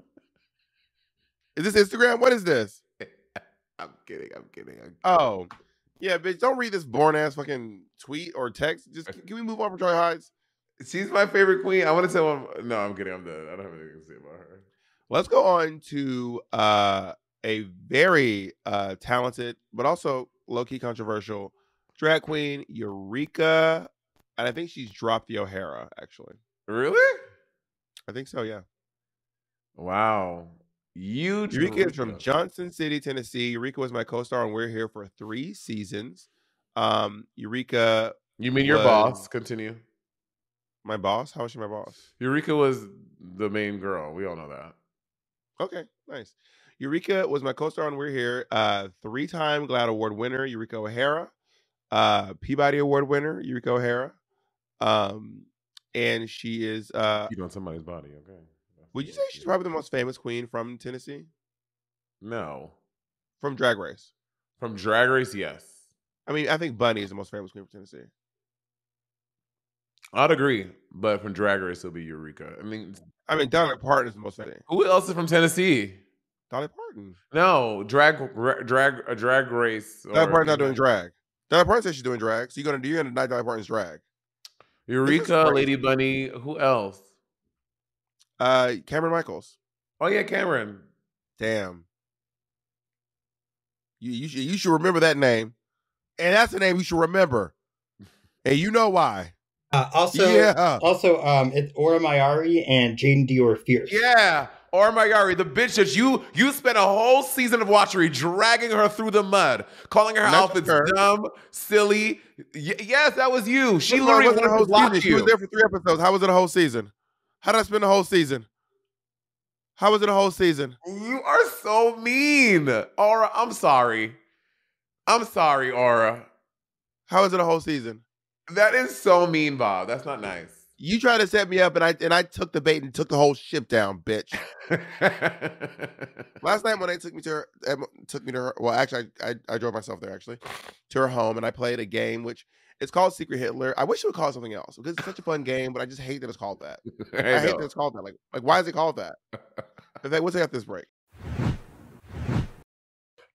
C: Is this Instagram? What is this?
B: I'm kidding. I'm kidding. I'm-
C: Oh, yeah, bitch. Don't read this born ass fucking tweet or text. Just can we move on from Joy Hides?
B: She's my favorite queen. I want to tell one. No, I'm kidding. I'm done. I don't have anything to say about her.
C: Let's go on to uh, a very uh, talented, but also low key controversial drag queen, Eureka. And I think she's dropped the O'Hara, actually.
B: Really?
C: I think so, yeah.
B: Wow. Huge.
C: Eureka is from Johnson City, Tennessee. Eureka was my co star, and we're here for three seasons. Um, Eureka,
B: You mean your boss? Continue.
C: My boss. How was she my boss?
B: Eureka was the main girl. We all know that.
C: Okay, nice. Eureka was my co-star on We're Here. Uh, three-time GLAAD Award winner, Eureka O'Hara. Uh, Peabody Award winner, Eureka O'Hara. Um, and she is. Uh,
B: You on somebody's body, okay?
C: would you say she's probably the most famous queen from Tennessee,
B: no
C: from Drag Race?
B: from Drag Race? Yes,
C: I mean, I think Bunny is the most famous queen from Tennessee.
B: I'd agree. But from Drag Race, it'll be Eureka. I mean,
C: I mean, Dolly Parton is the most famous.
B: who else is from Tennessee?
C: Dolly Parton.
B: No, drag, drag, a Drag Race.
C: Dolly Parton's not doing drag. Dolly Parton says she's doing drag, so you're gonna do you're gonna deny Dolly Parton's drag.
B: Eureka. Lady Bunny. Who else?
C: Uh, Cameron Michaels.
B: Oh yeah, Cameron.
C: Damn. You you should, you should remember that name, and that's the name you should remember, and you know why.
D: Uh, also,
C: yeah,
D: also, um, it's Aura Mayari and Jaidynn Diore Fierce.
B: Yeah. Or Mayari, the bitch that you you spent a whole season of watchery dragging her through the mud, calling her
C: Not
B: outfits
C: her.
B: dumb, silly. Y- yes, that was you. She
C: First of all, it
B: literally
C: wasn't a
B: wanted
C: whole
B: to block
C: season. She
B: you.
C: was there for three episodes. How was it a whole season? How did I spend a whole season? How was it a whole season?
B: You are so mean, Aura. I'm sorry. I'm sorry, Aura.
C: How was it a whole season?
B: That is so mean, Bob. That's not nice.
C: You tried to set me up, and I and I took the bait and took the whole ship down, bitch. Last night when they took me to her, um, took me to her. Well, actually, I, I I drove myself there actually to her home, and I played a game which it's called Secret Hitler. I wish it would call it something else because it's such a fun game, but I just hate that it's called that. I,
B: I
C: hate that it's called that. Like, like why is it called that? In fact, we'll take out this break.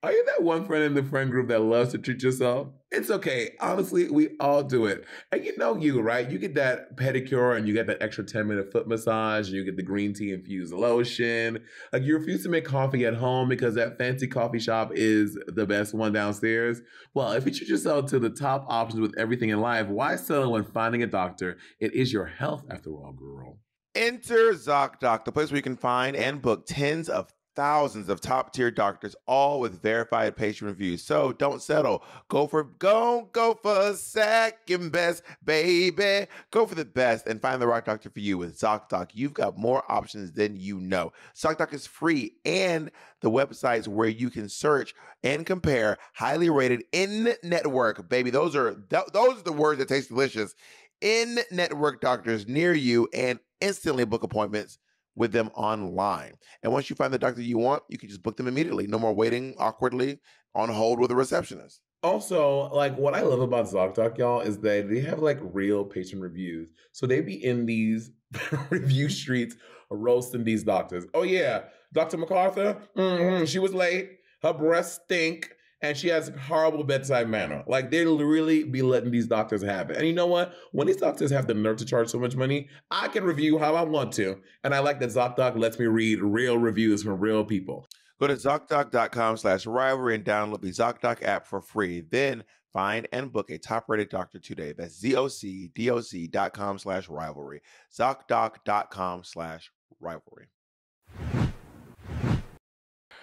B: Are you that one friend in the friend group that loves to treat yourself? It's okay. Honestly, we all do it. And you know you, right? You get that pedicure and you get that extra 10 minute foot massage and you get the green tea infused lotion. Like you refuse to make coffee at home because that fancy coffee shop is the best one downstairs. Well, if you treat yourself to the top options with everything in life, why settle when finding a doctor? It is your health after all, girl.
A: Enter ZocDoc, the place where you can find and book tens of thousands of top tier doctors, all with verified patient reviews. So don't settle. Go for go go for second best, baby. Go for the best and find the right doctor for you with ZocDoc. You've got more options than you know. ZocDoc is free and the websites where you can search and compare highly rated in network, baby. Those are th- those are the words that taste delicious. In network doctors near you and instantly book appointments with them online. And once you find the doctor you want, you can just book them immediately. No more waiting awkwardly on hold with a receptionist.
B: Also, like what I love about ZocDoc, y'all, is that they have like real patient reviews. So they be in these review streets roasting these doctors. Oh yeah, Dr. MacArthur, mhm, she was late. Her breasts stink, and she has horrible bedside manner. Like they really be letting these doctors have it. And you know what? When these doctors have the nerve to charge so much money, I can review how I want to. And I like that ZocDoc lets me read real reviews from real people.
A: Go to ZocDoc.com slash rivalry and download the ZocDoc app for free. Then find and book a top-rated doctor today. That's ZocDoc.com slash rivalry. ZocDoc.com slash rivalry.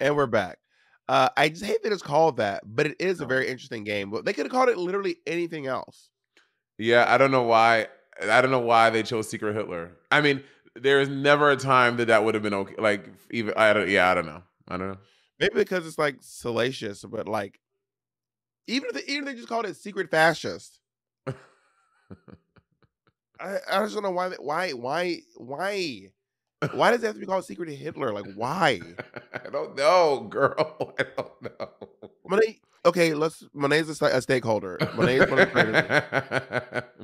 C: And we're back. Uh, I just hate that it's called that, but it is a very interesting game. But they could have called it literally anything else.
B: Yeah, I don't know why. I don't know why they chose Secret Hitler. I mean, there is never a time that that would have been okay. Like even I don't. Yeah, I don't know. I don't know.
C: Maybe because it's like salacious, but like even if they, even if they just called it secret fascist. I, I just don't know why why why why Why does it have to be called Secret Hitler? Like, why?
B: I don't know, girl. I don't know.
C: Monet. Okay, let's. Monet's a, a stakeholder. Monet is one of the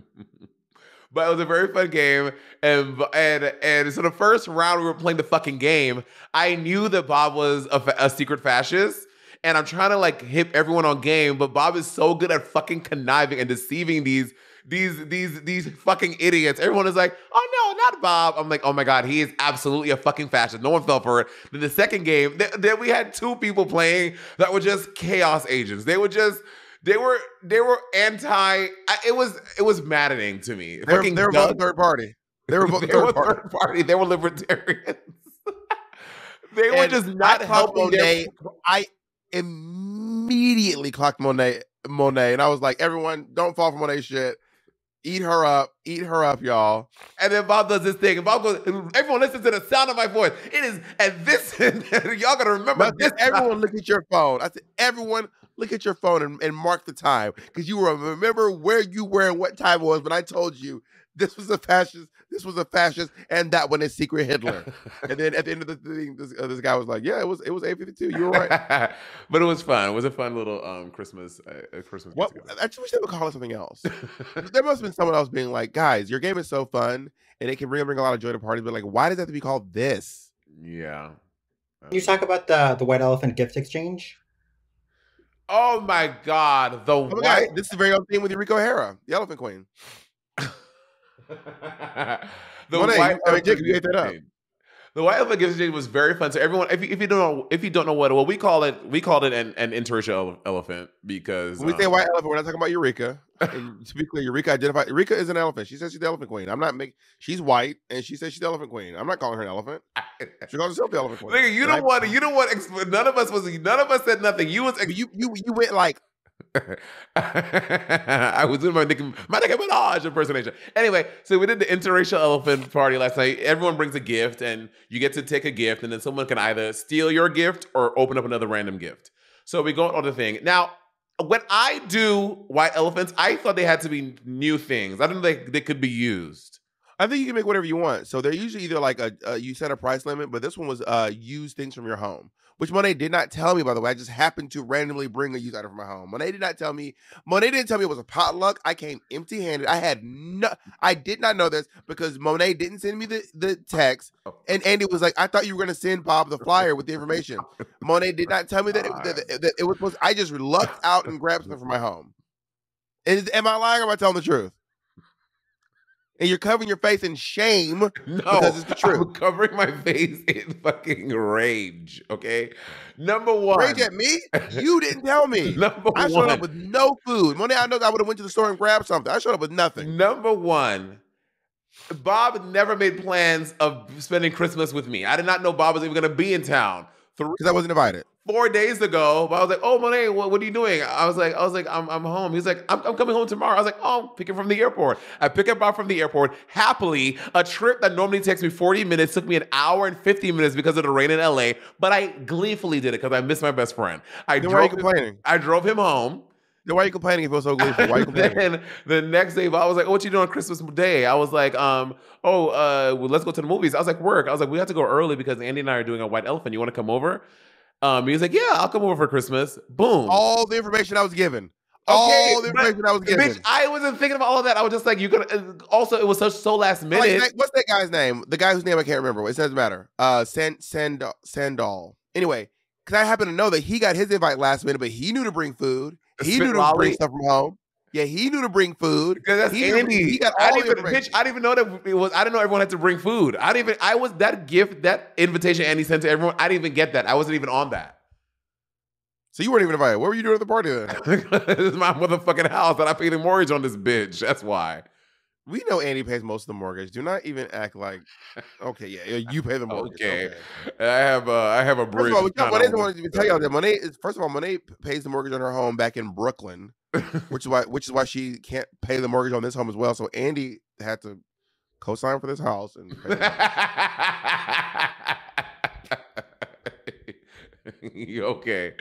B: but it was a very fun game, and and and so the first round we were playing the fucking game. I knew that Bob was a, a secret fascist, and I'm trying to like hip everyone on game, but Bob is so good at fucking conniving and deceiving these these these these fucking idiots. Everyone is like, oh no, not Bob. I'm like, oh my god, he is absolutely a fucking fascist. No one fell for it. Then the second game, th- then we had two people playing that were just chaos agents. They were just they were they were anti. I, it was it was maddening to me.
C: They're,
B: Fucking
C: they're both third party. They were both
B: they were
C: third party.
B: third party. They were libertarians. they were just not helping their-
C: I immediately clocked Monet. Monet, and I was like, everyone, don't fall for Monet shit. Eat her up. Eat her up, y'all.
B: And then Bob does this thing, and Bob goes, "Everyone, listen to the sound of my voice. It is, and this, y'all gotta remember this.
C: everyone look at your phone. I said, everyone look at your phone and, and mark the time because you will remember where you were and what time it was when I told you this was a fascist, this was a fascist, and that one is secret Hitler. and then at the end of the thing, this, uh, this guy was like, "Yeah, it was it was eight fifty two. You were right."
B: but it was fun. It was a fun little um Christmas, uh, uh, Christmas.
C: what? I just wish they would call it something else. there must have been someone else being like, "Guys, your game is so fun and it can bring bring a lot of joy to parties." But like, why does it have to be called this?
B: yeah.
D: Can you talk about the the white elephant gift exchange.
B: Oh my God, the
C: Oh my
B: white.
C: God, this is the very own thing with Eureka O'Hara, the Elephant Queen.
B: the
C: Monet,
B: white
C: I mean,
B: elephant
C: you ate that up.
B: The white elephant gift exchange was very fun. So everyone, if you, if you don't know, if you don't know what, well, we call it, we called it an, an interracial ele- elephant because
C: When we say
B: um,
C: white elephant, we're not talking about Eureka. And to be clear, Eureka identified Eureka is an elephant. She says she's the elephant queen. I'm not making. She's white, and she says she's the elephant queen. I'm not calling her an elephant. She calls herself the elephant queen.
B: Nigga, you don't want you don't want none of us was none of us said nothing. You was
C: You you you went like
B: I was doing my Nicki, my Nicki Minaj impersonation. Anyway, so we did the interracial elephant party last night. Everyone brings a gift, and you get to take a gift, and then someone can either steal your gift or open up another random gift. So we go on the thing. Now, when I do white elephants, I thought they had to be new things. I didn't think they, could be used.
C: I think you can make whatever you want. So they're usually either like a, uh you set a price limit, but this one was uh use things from your home, which Monet did not tell me. By the way, I just happened to randomly bring a used item from my home. Monet did not tell me. Monet didn't tell me it was a potluck. I came empty handed. I had no. I did not know this because Monet didn't send me the the text, and Andy was like, "I thought you were gonna send Bob the flyer with the information." Monet did not tell me that it, that, that it was. supposed- I just lucked out and grabbed something from my home. Is, am I lying or am I telling the truth? And you're covering your face in shame.
B: No,
C: Because it's the truth.
B: I'm covering my face in fucking rage. Okay, number one.
C: Rage at me? You didn't tell me.
B: Number
C: I showed
B: one.
C: up with no food. Monet, I know I would have went to the store and grabbed something. I showed up with nothing.
B: Number one, Bob never made plans of spending Christmas with me. I did not know Bob was even going to be in town.
C: Because I wasn't invited.
B: Four days ago, I was like, "Oh, Monet, what, what are you doing?" I was like, "I was like, I'm, I'm home." He's like, I'm, "I'm coming home tomorrow." I was like, "Oh, pick him from the airport." I pick him up from the airport happily. A trip that normally takes me 40 minutes took me an hour and 50 minutes because of the rain in LA. But I gleefully did it because I miss my best friend. I
C: Then why are you
B: drove. Him,
C: complaining?
B: I drove him home.
C: Then why are you complaining if it was so gleeful? Why are you complaining?
B: then the next day, I was like, oh, "What you doing on Christmas Day?" I was like, "Um, oh, uh, well, let's go to the movies." I was like, "Work." I was like, "We have to go early because Andy and I are doing a White Elephant. You want to come over?" Um, he was like, "Yeah, I'll come over for Christmas." Boom.
C: All the information I was given. all the information I was given.
B: Bitch, I wasn't thinking of all of that. I was just like, "You gonna?" uh, Also, it was such so last minute.
C: that- what's that guy's name? The guy whose name I can't remember. It doesn't matter. Uh, Sand Sandal. Sandal. Anyway, because I happen to know that he got his invite last minute, but he knew to bring food. He knew to bring stuff from home. Yeah, he knew to bring food.
B: Because that's
C: He
B: Andy.
C: he got
B: I didn't
C: the
B: even, bitch. I didn't even know that it was. I didn't know everyone had to bring food. I didn't even. I was that gift, that invitation Andy sent to everyone. I didn't even get that. I wasn't even on that.
C: So you weren't even invited. What were you doing at the party then?
B: this is my motherfucking house that I pay the mortgage on this bitch. That's why.
C: We know Andy pays most of the mortgage. Do not even act like, okay, yeah, you pay the mortgage.
B: Okay.
C: Okay.
B: I have a. I have a
C: First
B: bridge.
C: of all, Monet doesn't want to even tell y'all that Monet is first of all, Monet pays the mortgage on her home back in Brooklyn, which is why which is why she can't pay the mortgage on this home as well. So Andy had to co-sign for this house and
B: okay.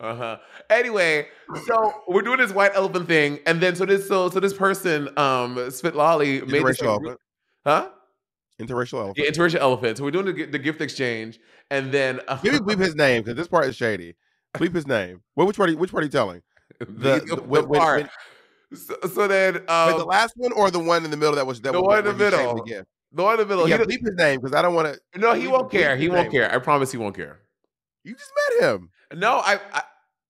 B: Uh huh. Anyway, so we're doing this white elephant thing, and then so this so so this person um Spit Lolly made this
C: interracial elephant.
B: huh?
C: Interracial elephant.
B: Yeah, interracial elephant. So we're doing the, the gift exchange, and then uh,
C: Maybe bleep his name because this part is shady. Bleep his name. Well, which part? Are you, which part are you telling? The,
B: the,
C: the- when-
B: part.
C: when-
B: so, so then
C: Wait,
B: um,
C: the last one or the one in the middle that was that
B: The one in the middle. the one in the middle.
C: Yeah,
B: he,
C: bleep his name because I don't want to.
B: no, he won't care. He won't
C: name.
B: care. I promise he won't care.
C: You just met him.
B: No, I, I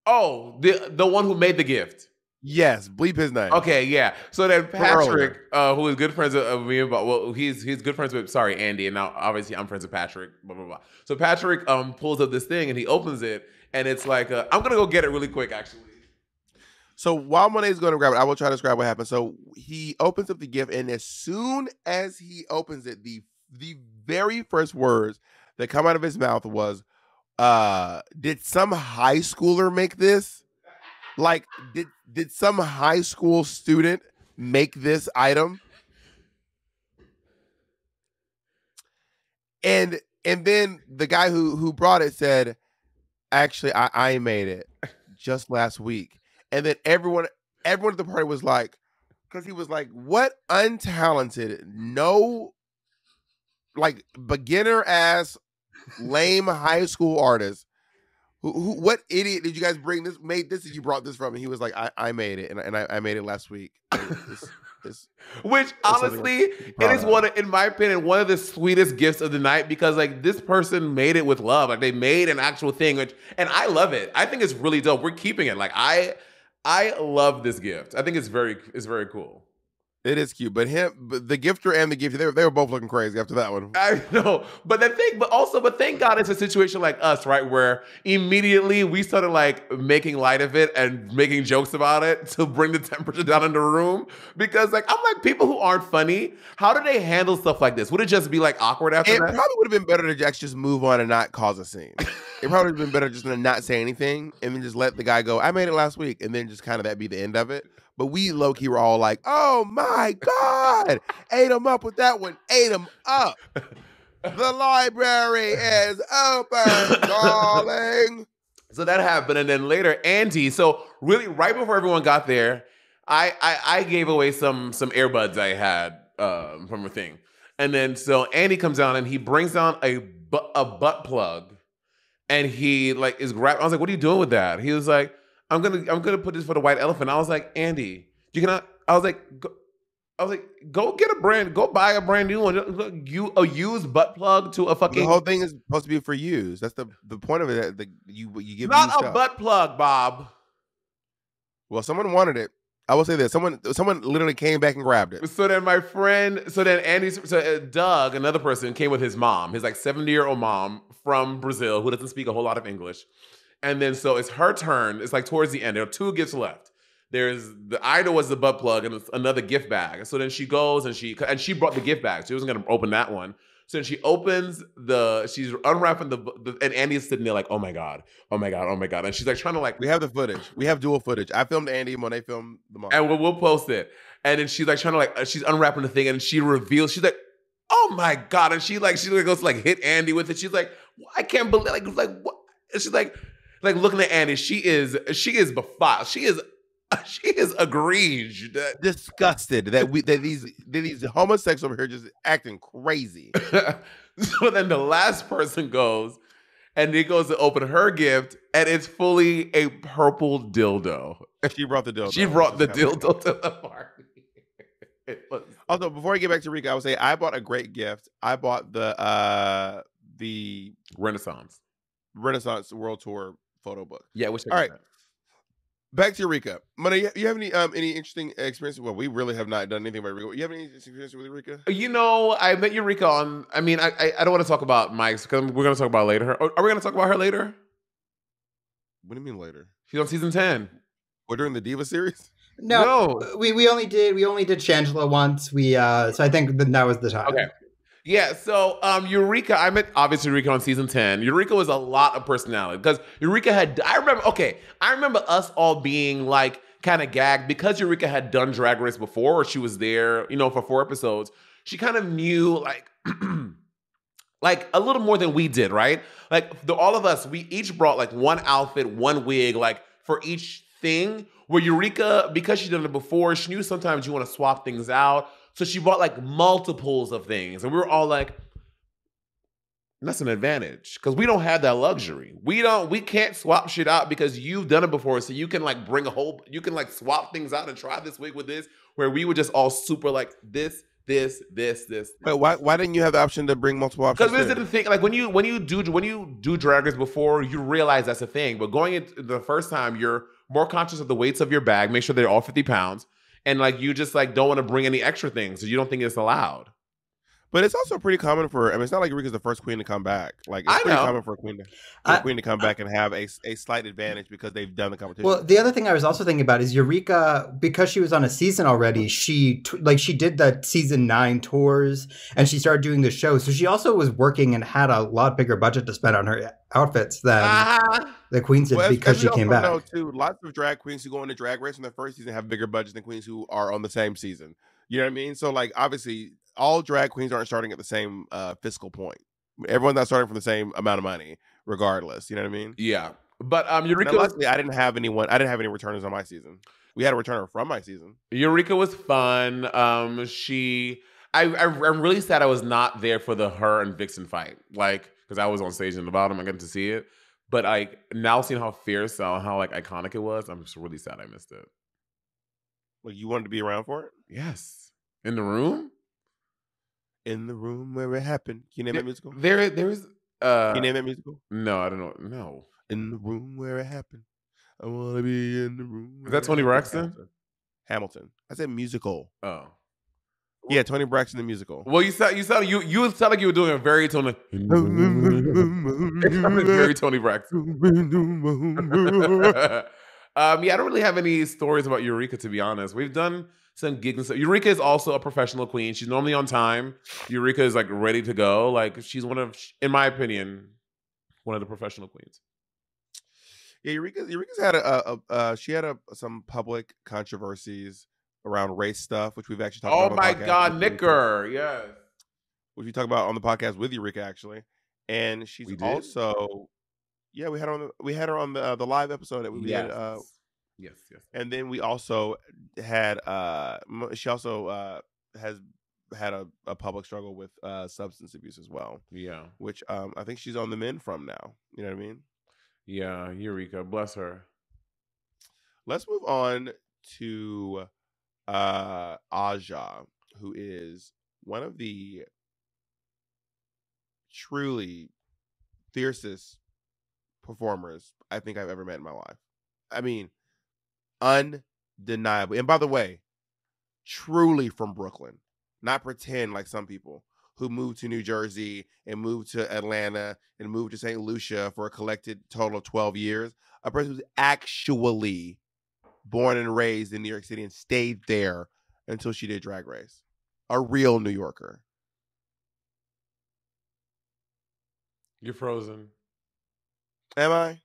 B: oh the the one who made the gift.
C: Yes, bleep his name.
B: Okay, yeah. So then Patrick, uh, who is good friends of, of me, but well, he's he's good friends with sorry Andy, and now obviously I'm friends with Patrick. Blah blah blah. So Patrick um pulls up this thing and he opens it, and it's like uh, I'm gonna go get it really quick actually.
C: So while Monet's going to grab it, I will try to describe what happened. So he opens up the gift, and as soon as he opens it, the the very first words that come out of his mouth was, uh, did some high schooler make this? Like, did did some high school student make this item? And and then the guy who who brought it said, actually, I, I made it just last week. And then everyone everyone at the party was like, because he was like, what untalented, no like beginner ass lame high school artist. Who, who what idiot did you guys bring this made this you brought this from? And he was like, I, I made it and, and I, I made it last week. It's- it's-
B: Which
C: something
B: honestly, it is one, of- in my opinion, one of the sweetest gifts of the night because like this person made it with love. Like they made an actual thing, which and I love it. I think it's really dope. We're keeping it. Like I, I love this gift. I think it's very, it's very cool.
C: It is cute. But him but the gifter and the gifter, they were, they were both looking crazy after that one.
B: I know, but the thing, but also, but thank God it's a situation like us, right, where immediately we started like making light of it and making jokes about it to bring the temperature down in the room. Because like I'm like people who aren't funny, how do they handle stuff like this? Would it just be like awkward after
C: It
B: that?
C: It probably would have been better to just just move on and not cause a scene. it probably would have been better just to not say anything and then just let the guy go. I made it last week, and then just kind of that be the end of it. But we low key were all like, "Oh my god, ate him up with that one, ate him up." The library is open, darling.
B: So that happened, and then later Andy. So really, right before everyone got there, I I, I gave away some some earbuds I had um, from a thing, and then so Andy comes down and he brings down a bu- a butt plug, and he like is grab. I was like, "What are you doing with that?" He was like, "I'm gonna I'm gonna put this for the white elephant." I was like, "Andy, you cannot." I was like. Go, I was like, go get a brand, go buy a brand new one. You a used butt plug to a fucking
C: The whole thing is supposed to be for use. That's the the point of it. The, you you give
B: not a butt plug, Bob.
C: Well, someone wanted it. I will say this: someone someone literally came back and grabbed it.
B: So then my friend, so then Andy, so uh, Doug, another person, came with his mom, his like 70 year old mom from Brazil who doesn't speak a whole lot of English. And then so it's her turn. It's like towards the end. There are two gifts left. There's the idol was the butt plug and another gift bag. So then she goes and she and she brought the gift bag. She wasn't gonna open that one. So then she opens the, she's unwrapping the, the and Andy's sitting there like, oh my god, oh my god, oh my god, and she's like trying to like
C: We have the footage. We have dual footage. I filmed Andy, Monet filmed the mom.
B: and we'll, we'll post it. And then she's like trying to like uh, she's unwrapping the thing, and she reveals she's like, "Oh my god!" And she like she goes to like hit Andy with it. She's like, "I can't believe like like what?" And she's like like looking at Annie, She is she is befuddled. She is she is aggrieved.
C: disgusted that we that these that these homosexuals over here just acting crazy.
B: so then the last person goes, and he goes to open her gift, and it's fully a purple dildo.
C: She brought the dildo.
B: She brought the
C: which is kinda-
B: dildo to the party. Was
C: Also, before I get back to Rika, I would say I bought a great gift. I bought the uh the
B: Renaissance.
C: Renaissance World Tour photo book.
B: Yeah, which
C: All right. Back to Eureka. Money, you you have any um any interesting experience? Well, we really have not done anything about Eureka. You have any experience with Eureka?
B: You know, I met Eureka on. I mean, I I, I don't want to talk about Mike's because we're going to talk about later. Are are we going to talk about her later?
C: What do you mean later?
B: She's on season ten.
C: Or during the Diva series?
D: No, we we only did we only did Shangela once. We uh so I think that that was the time.
B: Okay. Yeah, so um, Eureka, I met obviously Eureka on season 10. Eureka was a lot of personality because Eureka had, I remember, okay, I remember us all being like kind of gagged because Eureka had done Drag Race before, or she was there, you know, for four episodes. She kind of knew like, like a little more than we did, right? Like the, all of us, we each brought like one outfit, one wig, like for each thing. Where Eureka, because she done it before, she knew sometimes you want to swap things out. So she bought like multiples of things, and we were all like, that's an advantage because we don't have that luxury. We don't. We can't swap shit out because you've done it before. So you can like bring a whole. You can like swap things out and try this wig with this. Where we were just all super like this, this, this, this.
C: Wait, why why didn't you have the option to bring multiple options?
B: Because this is the thing. Like when you when you do when you do drag race before, you realize that's a thing. But going into the first time, you're more conscious of the weights of your bag. Make sure they're all fifty pounds, and like you just like don't want to bring any extra things, so you don't think it's allowed.
C: But it's also pretty common for. I mean, it's not like Eureka's the first queen to come back. Like it's pretty common for a queen to, for
D: I-
C: a queen to come back and have a, a slight advantage because they've done the competition.
D: Well, the other thing I was also thinking about is Eureka because she was on a season already. She t- like she did the season nine tours and she started doing the show. So she also was working and had a lot bigger budget to spend on her outfits than
B: Ah.
D: the queens did
C: Well,
D: because she came back.
C: know, too, lots of drag queens who go into drag race in the first season have bigger budgets than queens who are on the same season. You know what I mean? So, like, obviously, all drag queens aren't starting at the same uh, fiscal point. Everyone's not starting from the same amount of money, regardless. You know what I mean?
B: Yeah, but um, Eureka
C: luckily, I didn't have anyone. I didn't have any returners on my season. We had a returner from my season.
B: Eureka was fun. Um, she, I, I, I'm really sad I was not there for the her and Vixen fight, like because I was on stage in the bottom. I got to see it, but like now seeing how fierce and how like iconic it was, I'm just really sad I missed it.
C: Like, you wanted to be around for it
B: Yes, in the room
C: in the room where it happened. Can you name that musical?
B: there, there's uh,
C: Can you name that musical?
B: no, I don't know, no.
C: In the room where it happened. I want to be in the room.
B: Is that
C: Toni.
B: Braxton?
C: Hamilton. Hamilton. I said musical.
B: Oh,
C: Yeah, Toni Braxton the musical.
B: well, you sound, you sound, you, you sound like you were doing a very Tony, very Toni Braxton. um, yeah, I don't really have any stories about Eureka to be honest. We've done some gigs and stuff. Eureka is also a professional queen. She's normally on time. Eureka is like ready to go. Like she's one of, in my opinion, one of the professional queens.
C: Yeah, Eureka's, Eureka's had a, a, a uh, she had a, some public controversies around race stuff, which we've actually talked
B: Oh
C: about. the
B: my God,
C: Eureka,
B: Nicker, yes.
C: Which we talked about on the podcast with Eureka actually, and she's also, yeah, we had her on the, we had her on the uh, the live episode that we
B: yes.
C: did. Uh,
B: yes, yes.
C: and then we also had uh she also uh has had a, a public struggle with uh substance abuse as well
B: Yeah,
C: which um i think she's on the mend from now you know what i mean
B: yeah. Eureka, bless her.
C: let's move on to uh aja who is one of the truly fiercest performers i think i've ever met in my life i mean undeniable. And by the way truly from brooklyn not pretend like some people who moved to new jersey and moved to atlanta and moved to st lucia for a collected total of 12 years. A person who's actually born and raised in new york city and stayed there until she did drag race. A real new yorker.
B: You're frozen.
C: am i?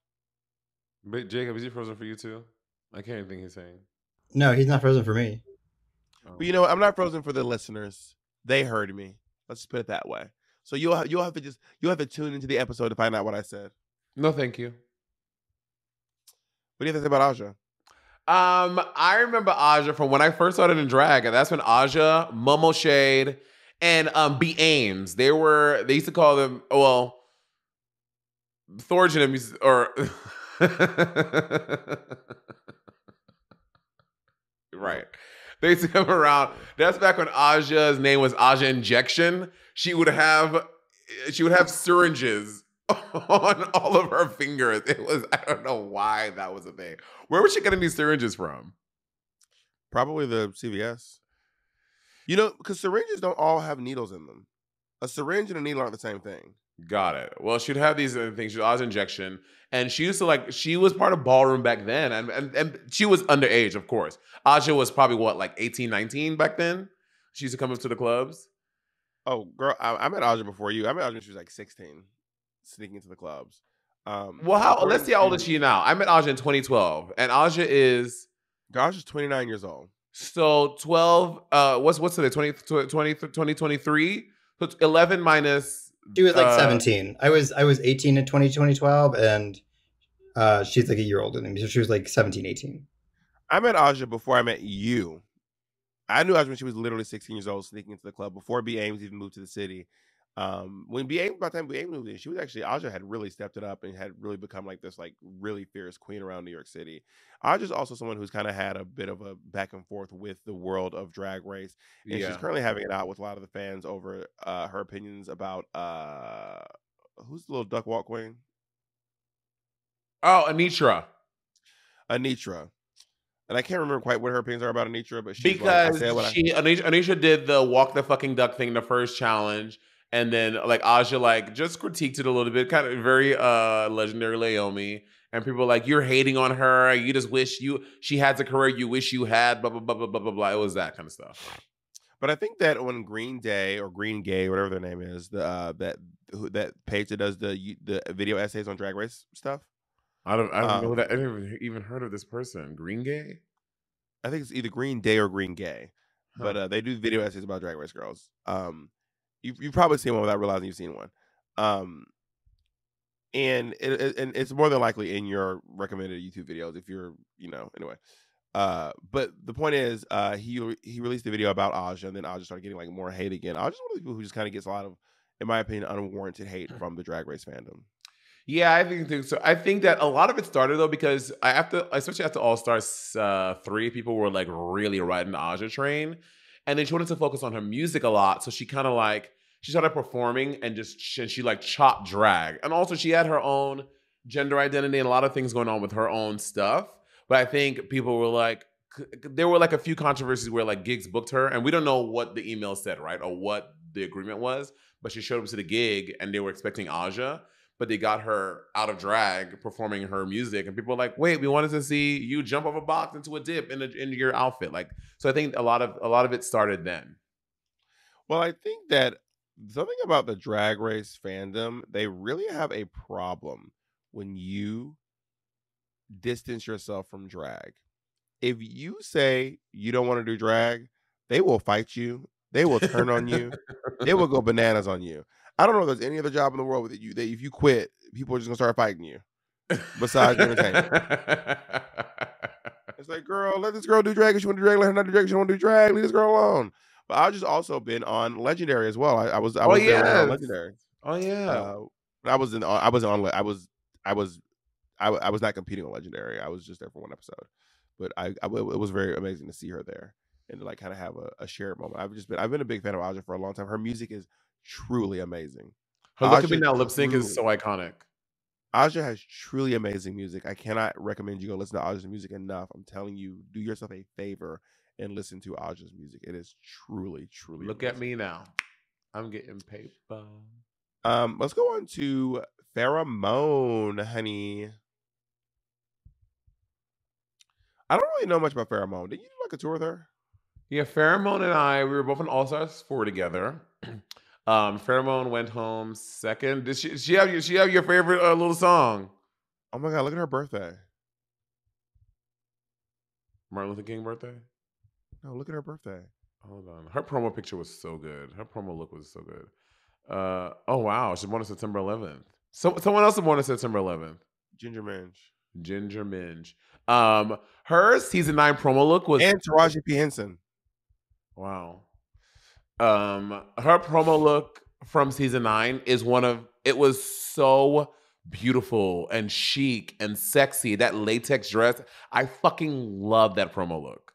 B: But Jacob, is he frozen for you too? I can't even think he's saying.
D: No, he's not frozen for me.
B: Oh.
C: But you know, what? I'm not frozen for the listeners. They heard me. Let's put it that way. So you'll ha- you'll have to just you'll have to tune into the episode to find out what I said.
B: no, thank you.
C: What do you think about Aja?
B: Um, I remember Aja from when I first started in drag, and that's when Aja, Momo Shade, and um B Ames. They were they used to call them well Thorgen used- or right. They come around. That's back when Aja's name was Aja Injection. She would have she would have syringes on all of her fingers. It was I don't know why that was a thing. Where was she getting these syringes from?
C: Probably the CVS. You know, because syringes don't all have needles in them. A syringe and a needle aren't the same thing.
B: Got it. Well, she'd have these uh, things. She was injection, and she used to like. She was part of ballroom back then, and and, and she was underage, of course. Aja was probably what, like 18, 19 back then. She used to come up to the clubs.
C: Oh, girl, I, I met Aja before you. I met Aja when she was like 16, sneaking into the clubs. Um,
B: Well, how? Let's see how old is she now. I met Aja in 2012, and Aja is
C: Aja's 29 years old.
B: so 12. Uh, what's what's today? 20, 20, 2023. So 11 minus.
D: She was like
B: uh,
D: 17. I was I was 18 in 20, 2012, and uh, she's like a year older than me. So she was like 17, 18.
C: I met Aja before I met you. I knew Aja when she was literally 16 years old, sneaking into the club before B. Ames even moved to the city. Um, when B. Ames, by the time. Ames moved in, she was actually Aja had really stepped it up and had really become like this like really fierce queen around New York City. Aja's also someone who's kind of had a bit of a back and forth with the world of drag race, and she's currently having it out with a lot of the fans over uh, her opinions about uh, who's the little duck walk queen,
B: Oh, Anetra.
C: Anetra. And I can't remember quite what her opinions are about Anetra, but she's like, I
B: Because
C: said what I-
B: she Anisha, Anisha did the walk the fucking duck thing the first challenge, and then like Aja like just critiqued it a little bit, kind of very uh legendary Laomi. And people were like, you're hating on her. You just wish you she had the career you wish you had. Blah blah blah blah blah blah blah. It was that kind of stuff.
C: But I think that when Green Day or Green Gay, whatever their name is, the uh, that who, that page that does the the video essays on Drag Race stuff,
B: I don't I don't
C: Um,
B: know that I never even heard of this person. Green Gay.
C: I think it's either Green Day or Green Gay, but uh, they do video essays about Drag Race girls. Um, you you've probably seen one without realizing you've seen one. Um, and it, it- and it's more than likely in your recommended YouTube videos if you're you know anyway. Uh, but the point is, uh, he he released a video about Aja, and then Aja started getting like more hate again. Aja's one of the people who just kind of gets a lot of, in my opinion, unwarranted hate from the Drag Race fandom.
B: Yeah, I think so. I think that a lot of it started though because I have after especially after All Stars uh, three, people were like really riding the Aja train, and then she wanted to focus on her music a lot. So she kind of like she started performing and just she, she like chopped drag, and also she had her own gender identity and a lot of things going on with her own stuff. But I think people were like, there were like a few controversies where like gigs booked her, and we don't know what the email said, right, or what the agreement was. But she showed up to the gig, and they were expecting Aja but they got her out of drag performing her music and people were like wait we wanted to see you jump off a box into a dip in, a, in your outfit like so i think a lot of a lot of it started then
C: Well, I think that something about the drag race fandom, they really have a problem when you distance yourself from drag. If you say you don't want to do drag, they will fight you. They will turn on you. They will go bananas on you. I don't know if there's any other job in the world that you that if you quit, people are just gonna start fighting you. Besides entertainment. It's like, girl, let this girl do drag. If she want to do drag, let her not do drag. If she want to do drag, leave this girl alone. But I've just also been on Legendary as well. I, I was I
B: Oh,
C: was there on. Legendary.
B: oh yeah
C: Uh, I was in I was on I was I was I, I was not competing on Legendary. I was just there for one episode, but I, I it was very amazing to see her there and to like kind of have a, a shared moment. I've just been I've been a big fan of Aja for a long time. Her music is truly amazing.
B: her look at me now lip sync is so iconic
C: Aja has truly amazing music. I cannot recommend you go listen to Aja's music enough. I'm telling you, do yourself a favor and listen to Aja's music. It is truly, truly.
B: look at me now i'm getting paper
C: Um, let's go on to Farrah Moan, honey. I don't really know much about Farrah Moan. Did you do like a tour with her?
B: Yeah, Farrah Moan and I, we were both in All Stars 4 together. Um, Farrah Moan went home second. Did she, she have your, she have your favorite uh, little song?
C: Oh my god, look at her birthday.
B: Martin Luther King birthday?
C: No, look at her birthday.
B: Hold on. Her promo picture was so good. Her promo look was so good. Uh, oh, wow. She's born on September 11th. So, someone else is born on September 11th.
C: Ginger Minge.
B: Ginger Minge. Um, her season nine promo look was
C: And Taraji P. Henson.
B: Wow. Um, her promo look from season nine is one of it was so beautiful and chic and sexy. That latex dress, I fucking love that promo look.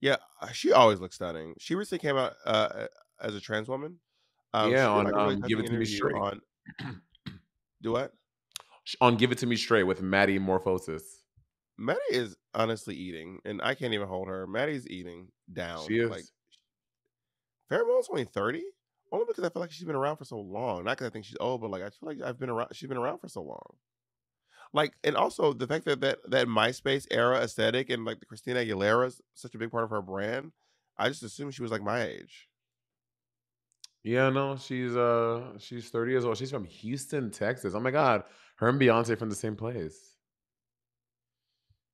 C: Yeah, uh, she always looks stunning. She recently came out uh, as a trans woman. Um,
B: Yeah, on,
C: really
B: um, Give It To Me Straight.
C: On, do what?
B: On Give It To Me Straight with Maddie Morphosis.
C: Maddie is honestly eating, and I can't even hold her. Maddie's eating down.
B: She is.
C: Like, Farrah Moan's only 30? Only because I feel like she's been around for so long. Not because I think she's old, but like I feel like I've been around she's been around for so long. Like, and also the fact that that, that MySpace era aesthetic and like the Christina Aguilera's such a big part of her brand, I just assumed she was like my age.
B: Yeah, no, she's uh she's 30 years old. She's from Houston, Texas. Oh my god. Her and Beyonce from the same place.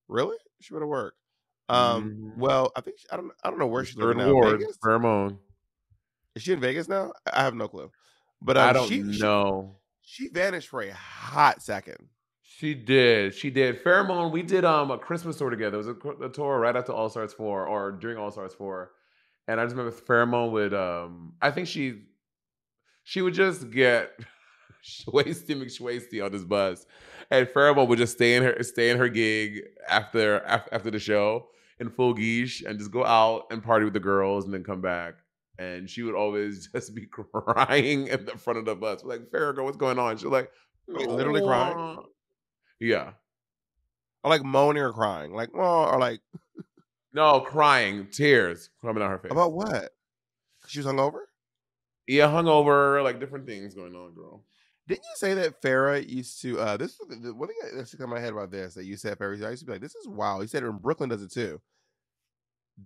C: Really? She would have worked. Um,
B: Mhm.
C: well, I think she, I don't I don't know where she's
B: Third
C: living now.
B: ward,
C: Vegas? Is she in Vegas now? I I have no clue. But
B: I
C: um,
B: don't
C: she, she
B: know.
C: she vanished for a hot second.
B: She did. She did. Farrah Moan, we did um a Christmas tour together. It was a, a tour right after All Stars 4 or during All Stars 4. And I just remember Farrah Moan would um I think she she would just get Schwasty McShwasty on this bus. And Farrah Moan would just stay in her stay in her gig after af- after the show in full geesh and just go out and party with the girls and then come back. And she would always just be crying in the front of the bus. We're like, Farrah, what's going on? She's like,
C: Wait, literally crying?
B: Yeah.
C: Or like moaning or crying, like oh, or like
B: No, crying, tears coming out her face.
C: about what? She was hungover.
B: yeah, hungover, like different things going on, girl.
C: Didn't you say that Farrah used to? uh This is the- one thing that's come in my head about this. That you said Farrah. I used to be like, this is wild. He said it in Brooklyn does it too.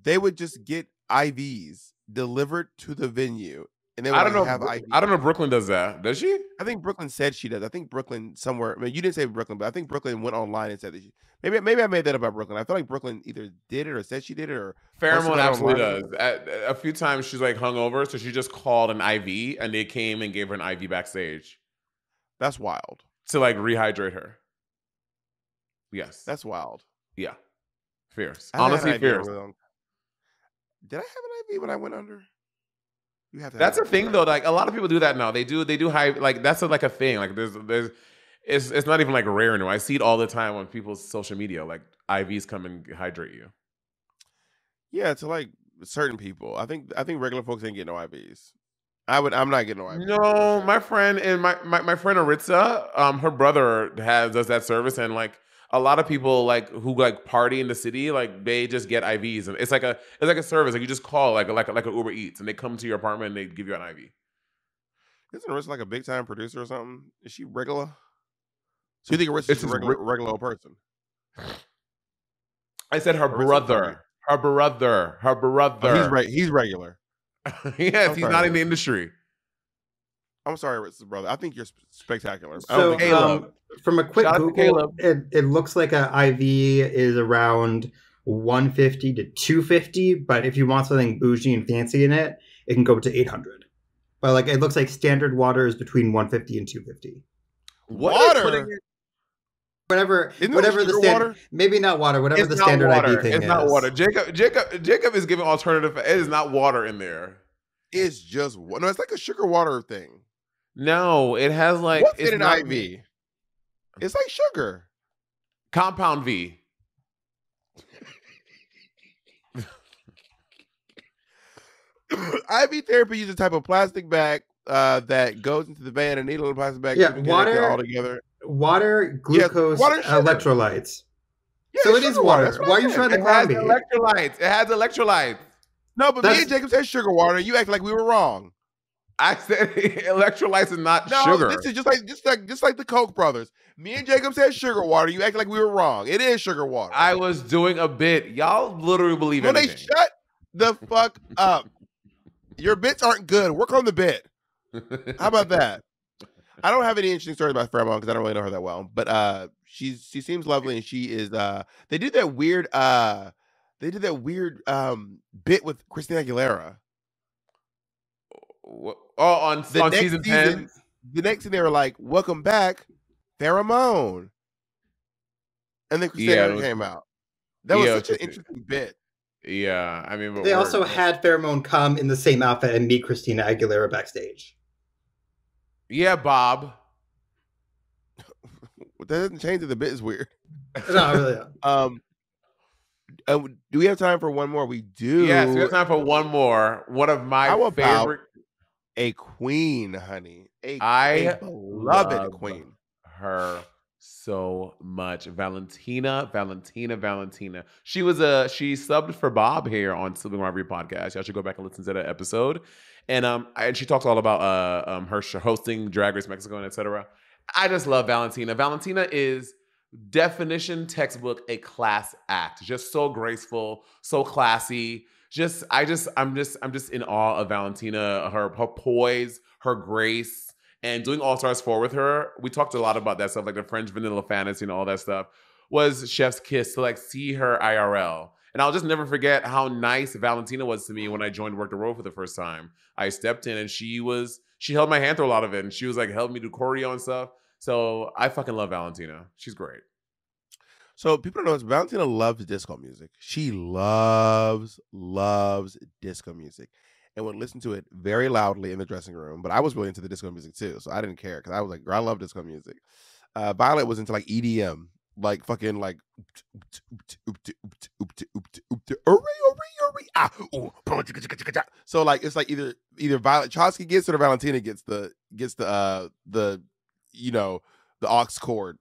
C: They would just get IVs delivered to the venue, and
B: I don't
C: like,
B: know.
C: have.
B: I don't know. Brooklyn does that. Does she?
C: I think Brooklyn said she does. I think Brooklyn somewhere. I mean, you didn't say Brooklyn, but I think Brooklyn went online and said that she. Maybe maybe I made that about Brooklyn. I feel like Brooklyn either did it or said she did it or
B: Farrah
C: Moan
B: absolutely does. At, a few times she's like hungover, so she just called an IV, and they came and gave her an IV backstage
C: that's wild.
B: to like rehydrate her. Yes,
C: That's wild.
B: yeah, fierce.
C: I
B: Honestly,
C: an IV in a
B: fierce.
C: really Did I have an IV when I went under? You have to.
B: That's
C: have
B: a thing though. Like a lot of people do that now. They do. They do high. Like that's a, like a thing. Like there's there's. It's it's not even like rare anymore. I see it all the time on people's social media. Like IVs come and hydrate you.
C: Yeah, to like certain people. I think I think regular folks ain't getting no IVs. I would. I'm not getting no IVs.
B: No, my friend and my, my my friend Aritza, um, her brother has does that service, and like a lot of people like who like party in the city, like they just get IVs, and it's like a it's like a service. Like you just call like a, like a, like an Uber Eats, and they come to your apartment and they give you an IV.
C: Isn't Arissa like a big time producer or something? Is she regular? So you think
B: It's
C: just a regular,
B: re-
C: regular old person?
B: I said her brother, her brother, her brother.
C: Oh, he's re- he's regular.
B: yes,
C: I'm
B: he's
C: sorry.
B: not in the industry.
C: I'm sorry, brother. I think you're spectacular.
D: So,
C: don't
B: Caleb.
D: um, from a quick
B: Shout
D: Google,
B: Caleb.
D: it, it looks like a IV is around 150 to 250, but if you want something bougie and fancy in it, it can go to 800. But like, it looks like standard water is between 150 and 250.
B: What is
C: Water?
B: putting
D: Whatever,
C: Isn't
D: whatever the standard,
C: water?
D: maybe not water, whatever
B: It's
D: the standard
B: water.
D: IV thing
B: It's
D: is.
B: not water. Jacob, Jacob, Jacob is giving alternative. It is not water in there.
C: it's just no. It's like a sugar water thing.
B: No, it has like
C: What's
B: it's
C: in an
B: not-
C: IV? It's like sugar.
B: Compound V.
C: IV therapy uses a type of plastic bag uh, that goes into the vein and needle in a plastic bag.
D: Yeah,
C: to connect it
D: water-
C: all together.
D: Water,
C: Yeah,
D: glucose,
C: water
D: electrolytes.
C: Yeah,
D: So
C: it's
D: it is
C: sugar
D: water. Why are you
C: said.
D: trying to
B: It
D: clown me?
B: electrolytes. It has electrolytes.
C: No, but me and Jacob said sugar water. You act like we were wrong.
B: I said electrolytes and not
C: No,
B: sugar.
C: this is just like just like just like the Koch brothers. Me and Jacob said sugar water. You act like we were wrong. It is sugar water.
B: I was doing a bit. Y'all literally believe
C: they
B: anything.
C: shut the fuck up. Your bits aren't good. Work on the bit. How about that? I don't have any interesting stories about Farrah Moan because I don't really know her that well. But uh she's she seems lovely and she is uh they did that weird uh they did that weird um bit with Christina Aguilera.
B: Wha- oh, on,
C: The
B: on
C: next
B: season
C: season,
B: ten.
C: the next thing they were like, Welcome back, Farrah Moan. And then Christina
B: Yeah, was-
C: came out. That was
B: yeah,
C: such an interesting bit.
B: Yeah, I mean, but
D: They
B: we're-
D: also had Farrah Moan come in the same outfit and meet Christina Aguilera backstage.
B: yeah, Bob.
C: That doesn't change that the bit is weird.
D: No, really.
C: Um uh, do we have time for one more? We do.
B: Yes, we have time for one more. One of my favorite.
C: A queen, honey. A,
B: I love
C: queen.
B: her so much. Valentina, Valentina, Valentina. She was a she subbed for Bob here on Sibling Rivalry podcast. Y'all should go back and listen to that episode. And um and she talks all about uh um her hosting Drag Race Mexico and etc. I just love Valentina. Valentina is definition textbook a class act. Just so graceful, so classy. Just I just I'm just I'm just in awe of Valentina, her her poise, her grace, and doing All Stars 4 with her. We talked a lot about that stuff, like the French vanilla fantasy and all that stuff. Was Chef's Kiss to like see her IRL. And I'll just never forget how nice Valentina was to me when I joined Werq the World for the first time. I stepped in and she was she held my hand through a lot of it, and she was like helped me do choreo and stuff. So I fucking love Valentina. She's great.
C: So people don't know. Valentina loves disco music. She loves, loves disco music, and would listen to it very loudly in the dressing room. But I was really into the disco music too, so I didn't care because I was like, girl, I love disco music. Uh, Violet was into like EDM, like fucking like so like it's like either either Violet Chachki gets it or Valentina gets the gets the uh the you know the aux cord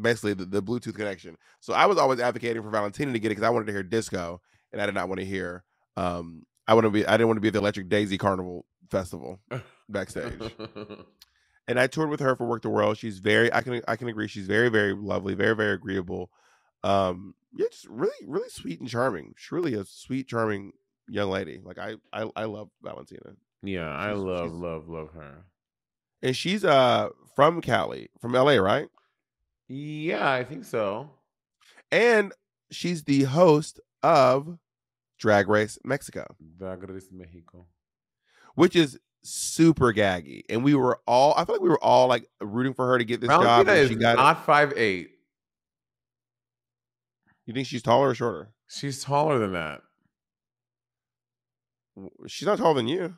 C: basically the, the Bluetooth connection. So I was always advocating for Valentina to get it because I wanted to hear disco and I did not want to hear um I want to be I didn't want to be at the Electric Daisy Carnival Festival backstage. and I toured with her for Werq the World. She's very I can I can agree she's very very lovely, very very agreeable. Um yeah, just really really sweet and charming. She's really a sweet charming young lady. Like I I, I love Valentina.
B: Yeah, I love, love, love her.
C: And she's uh from Cali, from LA, right?
B: Yeah, I think so.
C: And she's the host of Drag Race Mexico,
B: Drag Race Mexico.
C: which is super gaggy. And we were all I feel like we were all like rooting for her to get this job.
B: Is
C: she got it.
B: not five eight.
C: You think she's taller or shorter?
B: She's taller than that.
C: She's not taller than you.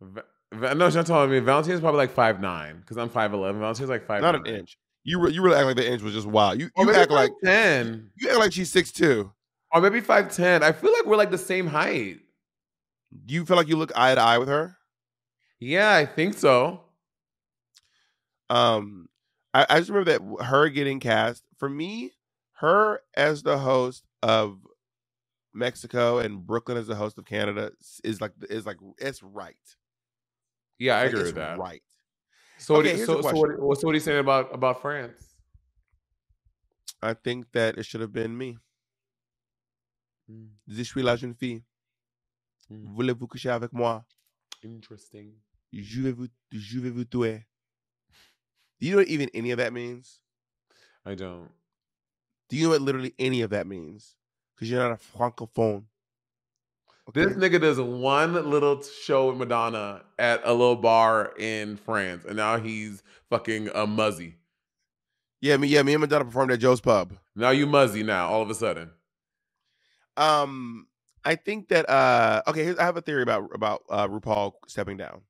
B: Va- Va- no, she's not taller than me. Valentina's probably like five nine because I'm five eleven. Valentina's like five.
C: Not an inch. You re- you really act like the inch was just wild. You you act like
B: ten.
C: you act like she's six two.
B: Or maybe five ten. I feel like we're like the same height.
C: Do you feel like you look eye to eye with her?
B: Yeah, I think so.
C: Um, I, I just remember that her getting cast for me, her as the host of Mexico and Brooklyn as the host of Canada is like is like it's right.
B: Yeah, I
C: Like,
B: agree with that.
C: Right.
B: So, what
C: Okay,
B: do-
C: here's
B: so, so, what, so what are you saying about about France?
C: I think that it should have been me.
B: Mm,
C: Je suis la jeune fille.
B: mm,
C: Voulez-vous coucher avec moi?
B: Interesting.
C: Je vais vous, je vais vous tuer. Do you know what even any of that means?
B: I don't.
C: Do you know what literally any of that means? Because you're not a francophone.
B: This nigga does one little show with Madonna at a little bar in France, and now he's fucking a muzzy.
C: Yeah, me, yeah, me and Madonna performed at Joe's Pub.
B: Now you muzzy now, all of a sudden.
C: Um, I think that uh okay, here's, I have a theory about about uh RuPaul stepping down.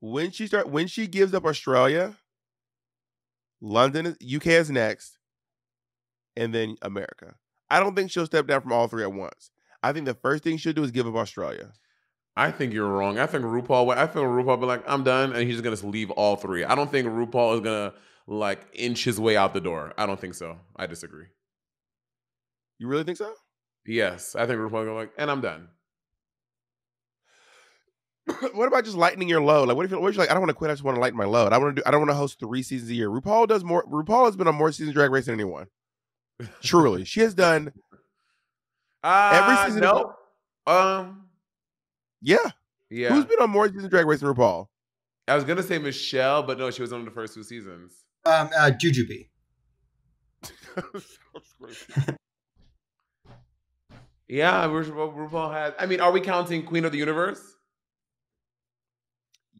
C: When she start when she gives up Australia, London UK is next, and then America. I don't think she'll step down from all three at once. I think the first thing she'll do is give up Australia.
B: I think you're wrong. I think RuPaul. I think RuPaul be like, I'm done, and he's just gonna leave all three. I don't think RuPaul is gonna like inch his way out the door. I don't think so. I disagree.
C: You really think so?
B: Yes, I think RuPaul gonna like, and I'm done.
C: what about just lightening your load? Like, what if you're, what if you're like, I don't want to quit. I just want to lighten my load. I want to do. I don't want to host three seasons a year. RuPaul does more. RuPaul has been on more seasons Drag Race than anyone. Truly, she has done.
B: Uh,
C: season-
B: no. Um.
C: Yeah,
B: Yeah.
C: who's been on more seasons of Drag Race than RuPaul?
B: I was gonna say Michelle, but no, she was on the first two seasons.
D: Um, uh, Jujubee.
B: Yeah, Ru- Ru- RuPaul has. I mean, are we counting Queen of the Universe?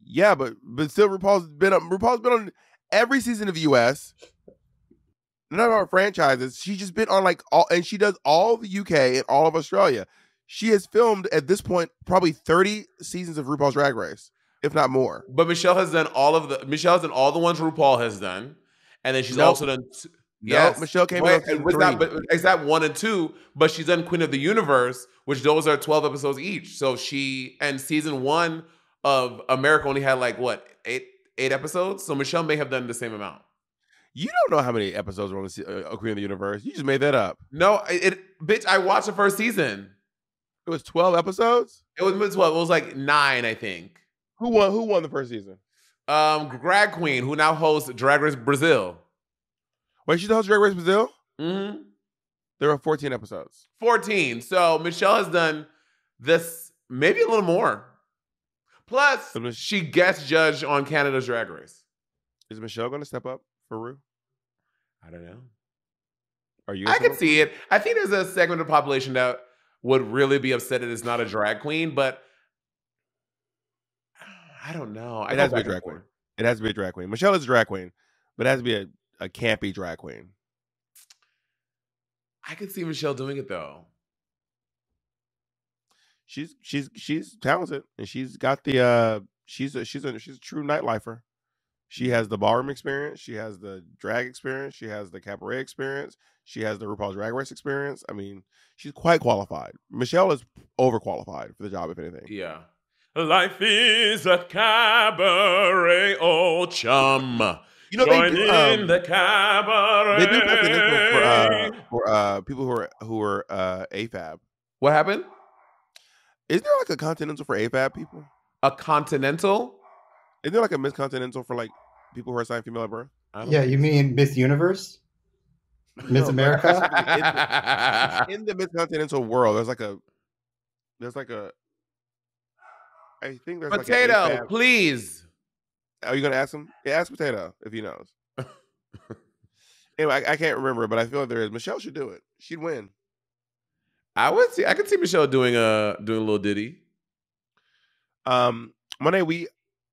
C: yeah, but but still, RuPaul's been on. RuPaul's been on every season of US. None of our franchises. She's just been on like all, and she does all the UK and all of Australia. She has filmed at this point probably thirty seasons of RuPaul's Drag Race, if not more.
B: But Michelle has done all of the. Michelle's done all the ones RuPaul has done, and then she's
C: Nope.
B: also done. t-
C: No,
B: Yes,
C: Michelle came
B: Wait,
C: on
B: was that, but is that one and two? But she's done Queen of the Universe, which those are twelve episodes each. So she and season one of America only had like what eight eight episodes. So Michelle may have done the same amount.
C: You don't know how many episodes are on the uh, Queen of the Universe. You just made that up.
B: No, it, it bitch. I watched the first season.
C: It was twelve episodes.
B: It was twelve. It was like nine, I think.
C: Who won? Who won the first season?
B: Um, Drag Queen, who now hosts Drag Race Brazil.
C: Wait, she's the host of Drag Race Brazil.
B: Mm-hmm.
C: There were fourteen episodes.
B: 14. So Michelle has done this maybe a little more. Plus, she guest judged on Canada's Drag Race.
C: Is Michelle going to step up for Ru?
B: I don't know.
C: Are you?
B: I can see it. I think there's a segment of the population that would really be upset that it's not a drag queen, but I don't know.
C: It
B: go
C: has to be a drag
B: forth.
C: queen. It has to be a drag queen. Michelle is a drag queen, but it has to be a, a campy drag queen.
B: I could see Michelle doing it though.
C: She's she's she's talented and she's got the uh she's a she's a she's a true nightlifer. She has the ballroom experience, she has the drag experience, she has the cabaret experience, she has the RuPaul's Drag Race experience. I mean, she's quite qualified. Michelle is overqualified for the job, if anything.
B: Yeah. Life is a cabaret, old chum.
C: You know,
B: Join
C: they do,
B: in
C: um,
B: the cabaret.
C: they do for uh for uh people who are who are uh AFAB.
B: what happened?
C: Is there like a continental for AFAB people?
B: A continental?
C: Is there like a Miss Continental for like people who are assigned female at birth?
D: Yeah,
B: think
D: you mean Miss Universe? Miss
C: No,
D: America?
C: in the Miss Continental world, there's like a there's like a I think there's
B: Potato,
C: like a AFAB
B: please.
C: Are you gonna ask him? Yeah, ask Potato if he knows. anyway, I, I can't remember, but I feel like there is. Michelle should do it. She'd win.
B: I would see. I could see Michelle doing a doing a little ditty.
C: Um, Monet, we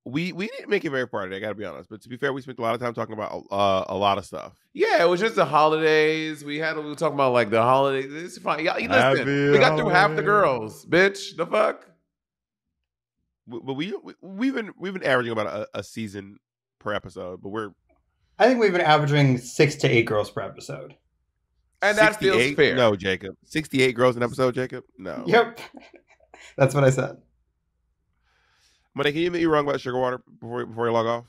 C: we we didn't make it very far today. I gotta be honest, but to be fair, we spent a lot of time talking about uh, a lot of stuff.
B: Yeah, it was just the holidays. We had we were talking about like the holidays. It's fine. Y'all, you listen.
C: Happy
B: we got through half the girls, bitch. The fuck.
C: But we, we we've been we've been averaging about a, a season per episode, but we're
D: I think we've been averaging six to eight girls per episode.
B: And that feels
C: 68?
B: fair.
C: No, Jacob, sixty-eight girls an episode, Jacob. No.
D: Yep. That's what I said.
C: Monet, can you admit you're wrong about sugar water before before you log off?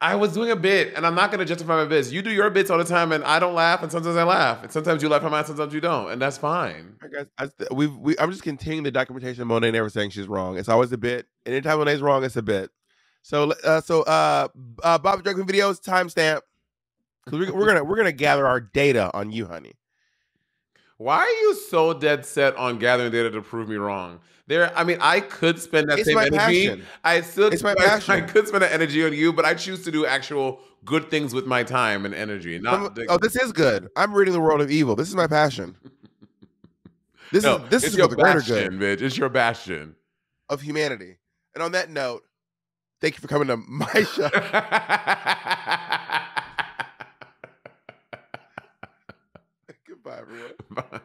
B: I was doing a bit, and I'm not going to justify my bits. You do your bits all the time, and I don't laugh, and sometimes I laugh, and sometimes you laugh at mine, sometimes you don't, and that's fine.
C: I guess I, we've, we, I'm just continuing the documentation of Monet never saying she's wrong. It's always a bit. And anytime Monet's wrong, it's a bit. So uh, so uh, uh Bob Drag Queen videos timestamp because we're, we're gonna we're gonna gather our data on you, honey.
B: Why are you so dead set on gathering data to prove me wrong? There, I mean, I could spend that
C: It's
B: same
C: my
B: energy.
C: passion.
B: I still,
C: It's my
B: I-
C: passion.
B: I could spend that energy on you, but I choose to do actual good things with my time and energy. Not the-
C: oh, this is good. I'm reading the world of evil. This is my passion. This
B: no,
C: is this is
B: your
C: the greater
B: bastion,
C: good
B: bitch. It's your bastion.
C: of humanity. And on that note, thank you for coming to my show. Goodbye, everyone.
B: Bye.